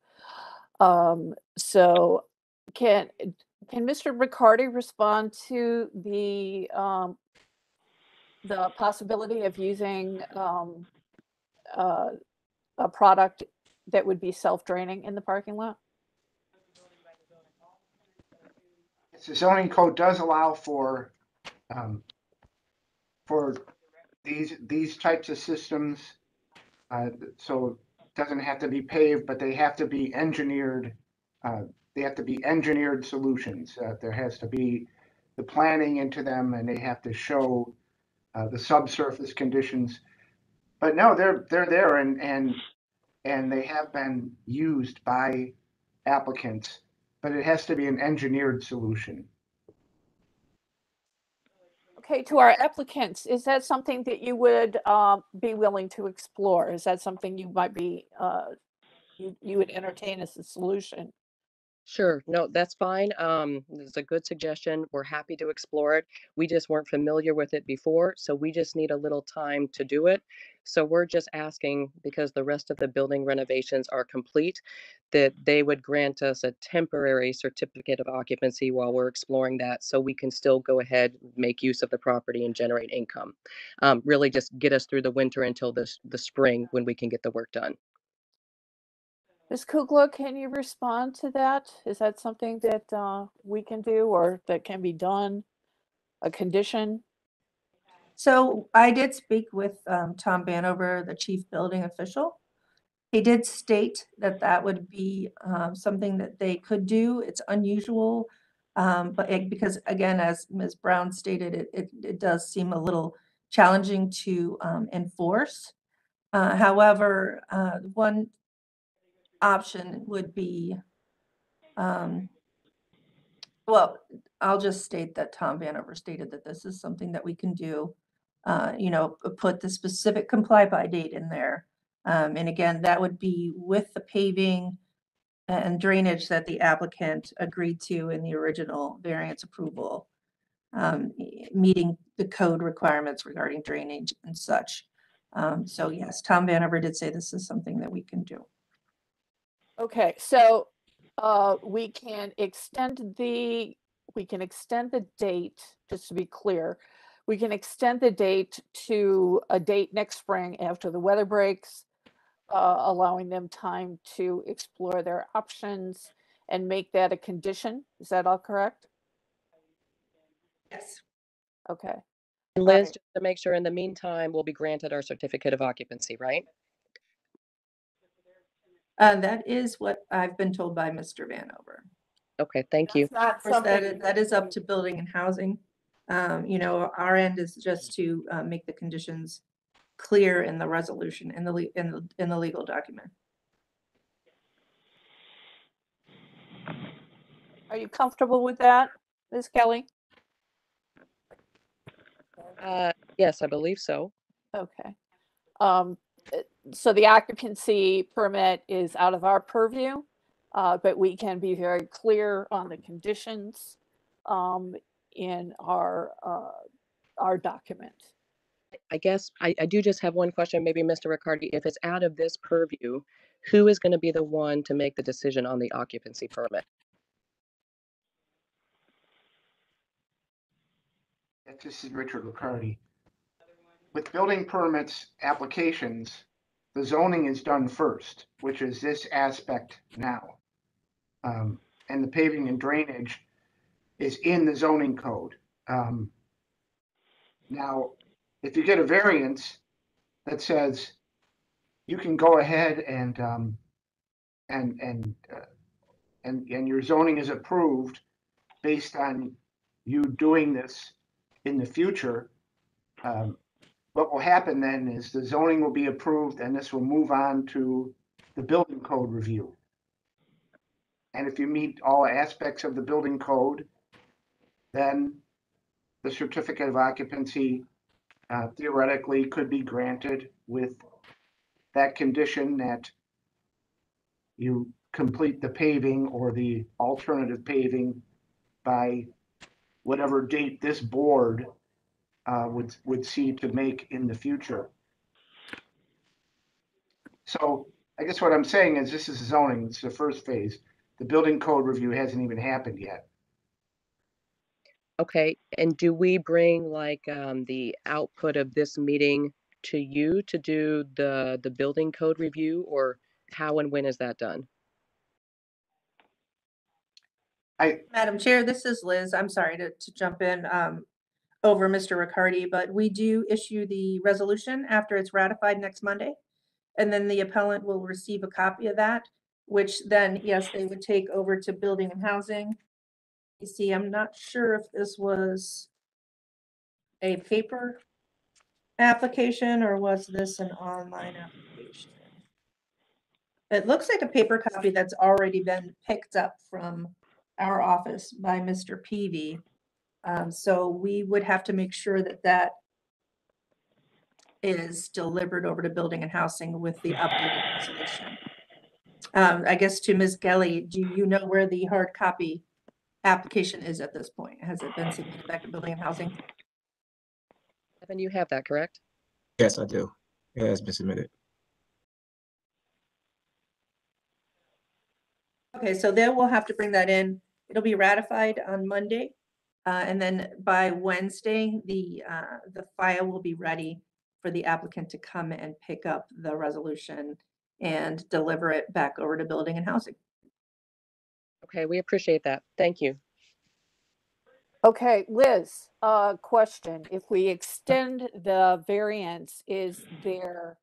Um, so can, can Mr. Riccardi respond to the, um, the possibility of using, um, uh, a product that would be self-draining in the parking lot?
The zoning code does allow for, um, for these, these types of systems. Uh, so doesn't have to be paved, but they have to be engineered, uh, they have to be engineered solutions. Uh, there has to be the planning into them and they have to show, uh, the subsurface conditions. But no, they're, they're there and, and, and they have been used by applicants, but it has to be an engineered solution.
Okay, to our applicants, is that something that you would, um, be willing to explore? Is that something you might be, uh, you, you would entertain as a solution?
Sure. No, that's fine. Um, it's a good suggestion. We're happy to explore it. We just weren't familiar with it before, so we just need a little time to do it. So we're just asking, because the rest of the building renovations are complete, that they would grant us a temporary certificate of occupancy while we're exploring that, so we can still go ahead, make use of the property and generate income. Um, really just get us through the winter until this, the spring when we can get the work done.
Ms. Kugler, can you respond to that? Is that something that, uh, we can do or that can be done? A condition?
So I did speak with um, Tom Vanover, the chief building official. He did state that that would be um, something that they could do. It's unusual. um, But it- because again, as Ms. Brown stated, it, it, it does seem a little challenging to um, enforce. Uh, However, uh, one option would be, um, well, I'll just state that Tom Vanover stated that this is something that we can do. Uh, you know, put the specific comply by date in there. Um, and again, that would be with the paving and drainage that the applicant agreed to in the original variance approval. Um, meeting the code requirements regarding drainage and such. Um, so yes, Tom Vanover did say this is something that we can do.
Okay, so, uh, we can extend the, we can extend the date, just to be clear. we can extend the date to a date next spring after the weather breaks, uh, allowing them time to explore their options and make that a condition. Is that all correct?
Yes.
Okay.
And Liz, just to make sure, in the meantime, we'll be granted our certificate of occupancy, right?
Uh, that is what I've been told by Mr. Vanover.
Okay, thank you.
Of course, that is, that is up to building and housing. Um, you know, our end is just to, uh, make the conditions clear in the resolution, in the, le- in the, in the legal document.
Are you comfortable with that, Ms. Kelly?
Uh, yes, I believe so.
Okay. Um, so the occupancy permit is out of our purview, uh, but we can be very clear on the conditions, um, in our, uh, our document.
I guess I, I do just have one question, maybe Mr. Riccardi, if it's out of this purview, who is going to be the one to make the decision on the occupancy permit?
This is Richard Riccardi. With building permits applications, the zoning is done first, which is this aspect now. Um, and the paving and drainage is in the zoning code. Um, now, if you get a variance that says you can go ahead and, um, and, and, uh, and, and your zoning is approved based on you doing this in the future, um, what will happen then is the zoning will be approved and this will move on to the building code review. And if you meet all aspects of the building code, then the certificate of occupancy uh, theoretically could be granted with that condition that you complete the paving or the alternative paving by whatever date this board uh, would, would see to make in the future. So I guess what I'm saying is this is zoning, it's the first phase. The building code review hasn't even happened yet.
Okay, and do we bring like um, the output of this meeting to you to do the, the building code review or how and when is that done?
I,
Madam Chair, this is Liz. I'm sorry to, to jump in, um, over Mr. Riccardi, but we do issue the resolution after it's ratified next Monday. And then the appellant will receive a copy of that, which then, yes, they would take over to building and housing. You see, I'm not sure if this was a paper application or was this an online application? It looks like a paper copy that's already been picked up from our office by Mr. Peavy. Um, so we would have to make sure that that is delivered over to building and housing with the updated resolution. Um, I guess to Ms. Gelly, do you know where the hard copy application is at this point? Has it been submitted back to building and housing?
Evan, you have that, correct?
Yes, I do. It has been submitted.
Okay, so then we'll have to bring that in. It'll be ratified on Monday. Uh, and then by Wednesday, the, uh, the file will be ready for the applicant to come and pick up the resolution and deliver it back over to building and housing.
Okay, we appreciate that. Thank you.
Okay, Liz, uh, question. If we extend the variance, is there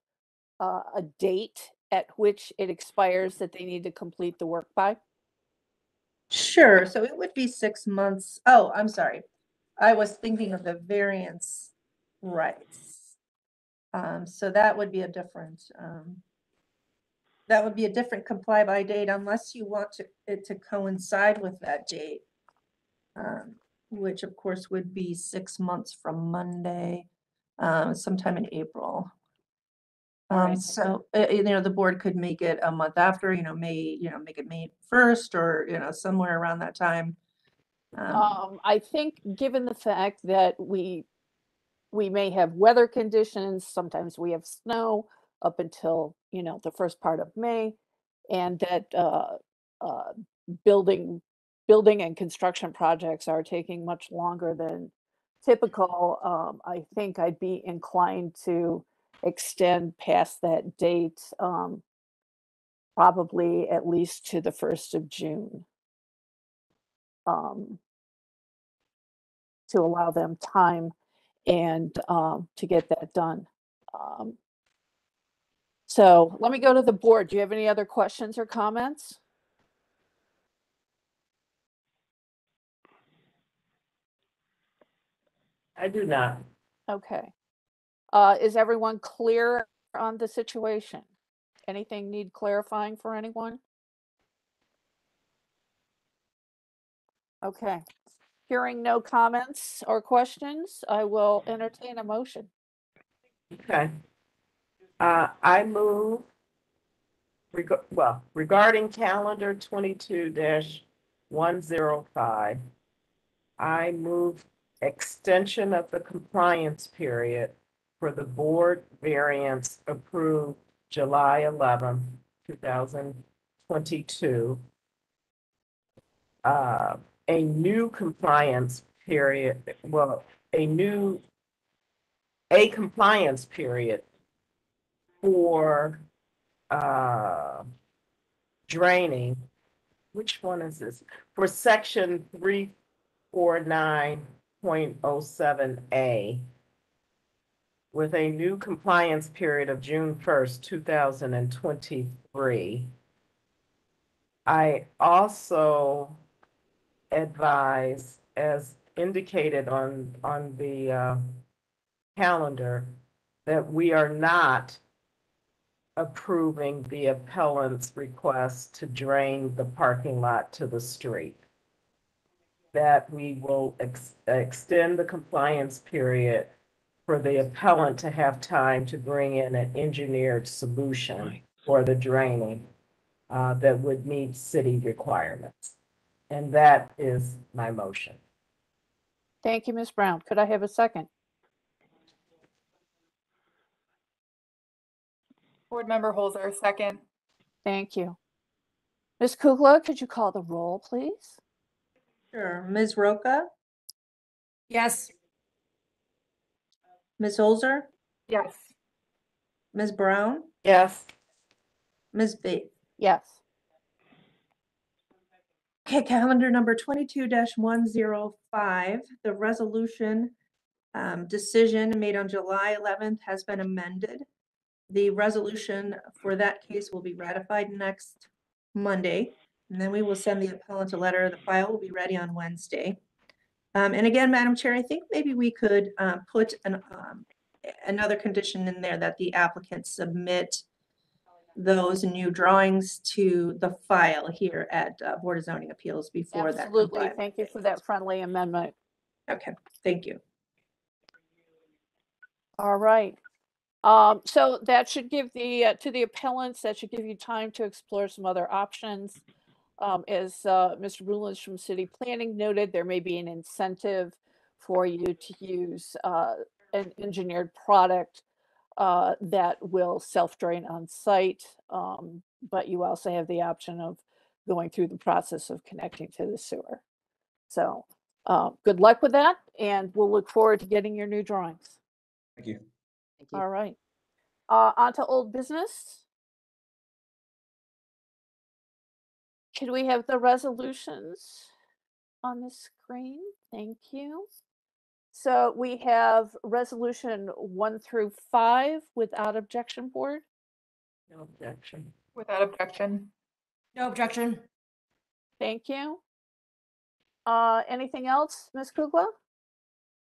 uh, a date at which it expires that they need to complete the work by?
Sure, so it would be six months. Oh, I'm sorry. I was thinking of the variance rights. Um, so that would be a different, um, that would be a different comply by date unless you want to, it to coincide with that date. Um, which of course would be six months from Monday, um, sometime in April. Um, so, uh, you know, the board could make it a month after, you know, May, you know, make it May first or, you know, somewhere around that time. Um,
Um, I think, given the fact that we, we may have weather conditions, sometimes we have snow up until, you know, the first part of May. And that, uh, uh, building, building and construction projects are taking much longer than typical, um, I think I'd be inclined to extend past that date, um, probably at least to the first of June. Um, to allow them time and, um, to get that done. Um, so let me go to the board. Do you have any other questions or comments?
I do not.
Okay. Uh, is everyone clear on the situation? Anything need clarifying for anyone? Okay. Hearing no comments or questions, I will entertain a motion.
Okay. Uh, I move reg- well, regarding calendar twenty-two one zero five, I move extension of the compliance period for the board variance approved July eleventh, two thousand twenty-two. Uh, a new compliance period, well, a new, a compliance period for, uh, draining, which one is this? For section three four nine point oh seven A with a new compliance period of June first, two thousand and twenty-three. I also advise, as indicated on, on the, uh, calendar, that we are not approving the appellant's request to drain the parking lot to the street. That we will ex- extend the compliance period for the appellant to have time to bring in an engineered solution for the draining uh, that would meet city requirements. And that is my motion.
Thank you, Ms. Brown. Could I have a second?
Board Member Holzer, second.
Thank you. Ms. Kugla, could you call the roll, please?
Sure. Ms. Roca,
Yes.
Ms. Holzer,
Yes.
Ms. Brown,
Yes.
Ms. B.
Yes.
Okay, calendar number twenty-two one zero five, the resolution um, decision made on July eleventh has been amended. The resolution for that case will be ratified next Monday, and then we will send the appellant a letter. The file will be ready on Wednesday. Um, and again, Madam Chair, I think maybe we could, uh, put an, um, another condition in there that the applicant submit those new drawings to the file here at uh, Board of Zoning Appeals before that.
Absolutely.
compliance
Thank you for that friendly amendment.
Okay, thank you.
All right. Um, so that should give the, uh, to the appellants, that should give you time to explore some other options. Um, as, uh, Mr. Ruelens from City Planning noted, there may be an incentive for you to use, uh, an engineered product uh, that will self-drain on site. Um, but you also have the option of going through the process of connecting to the sewer. So, uh, good luck with that, and we'll look forward to getting your new drawings.
Thank you.
All right. Uh, on to old business. Could we have the resolutions on the screen? Thank you. So we have resolution one through five without objection board.
No objection.
Without objection.
No objection.
Thank you. Uh, anything else, Ms. Kugla?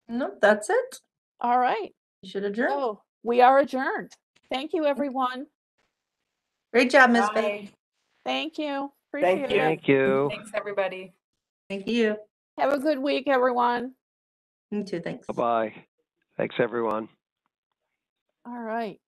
No, that's it.
All right.
You should adjourn.
So we are adjourned. Thank you, everyone.
Great job, Ms.
Bye.
Bates.
Thank you.
Thank you.
it.
Thank you.
Thanks, everybody.
Thank you.
Have a good week, everyone.
You too, thanks.
Bye-bye. Thanks, everyone.
All right.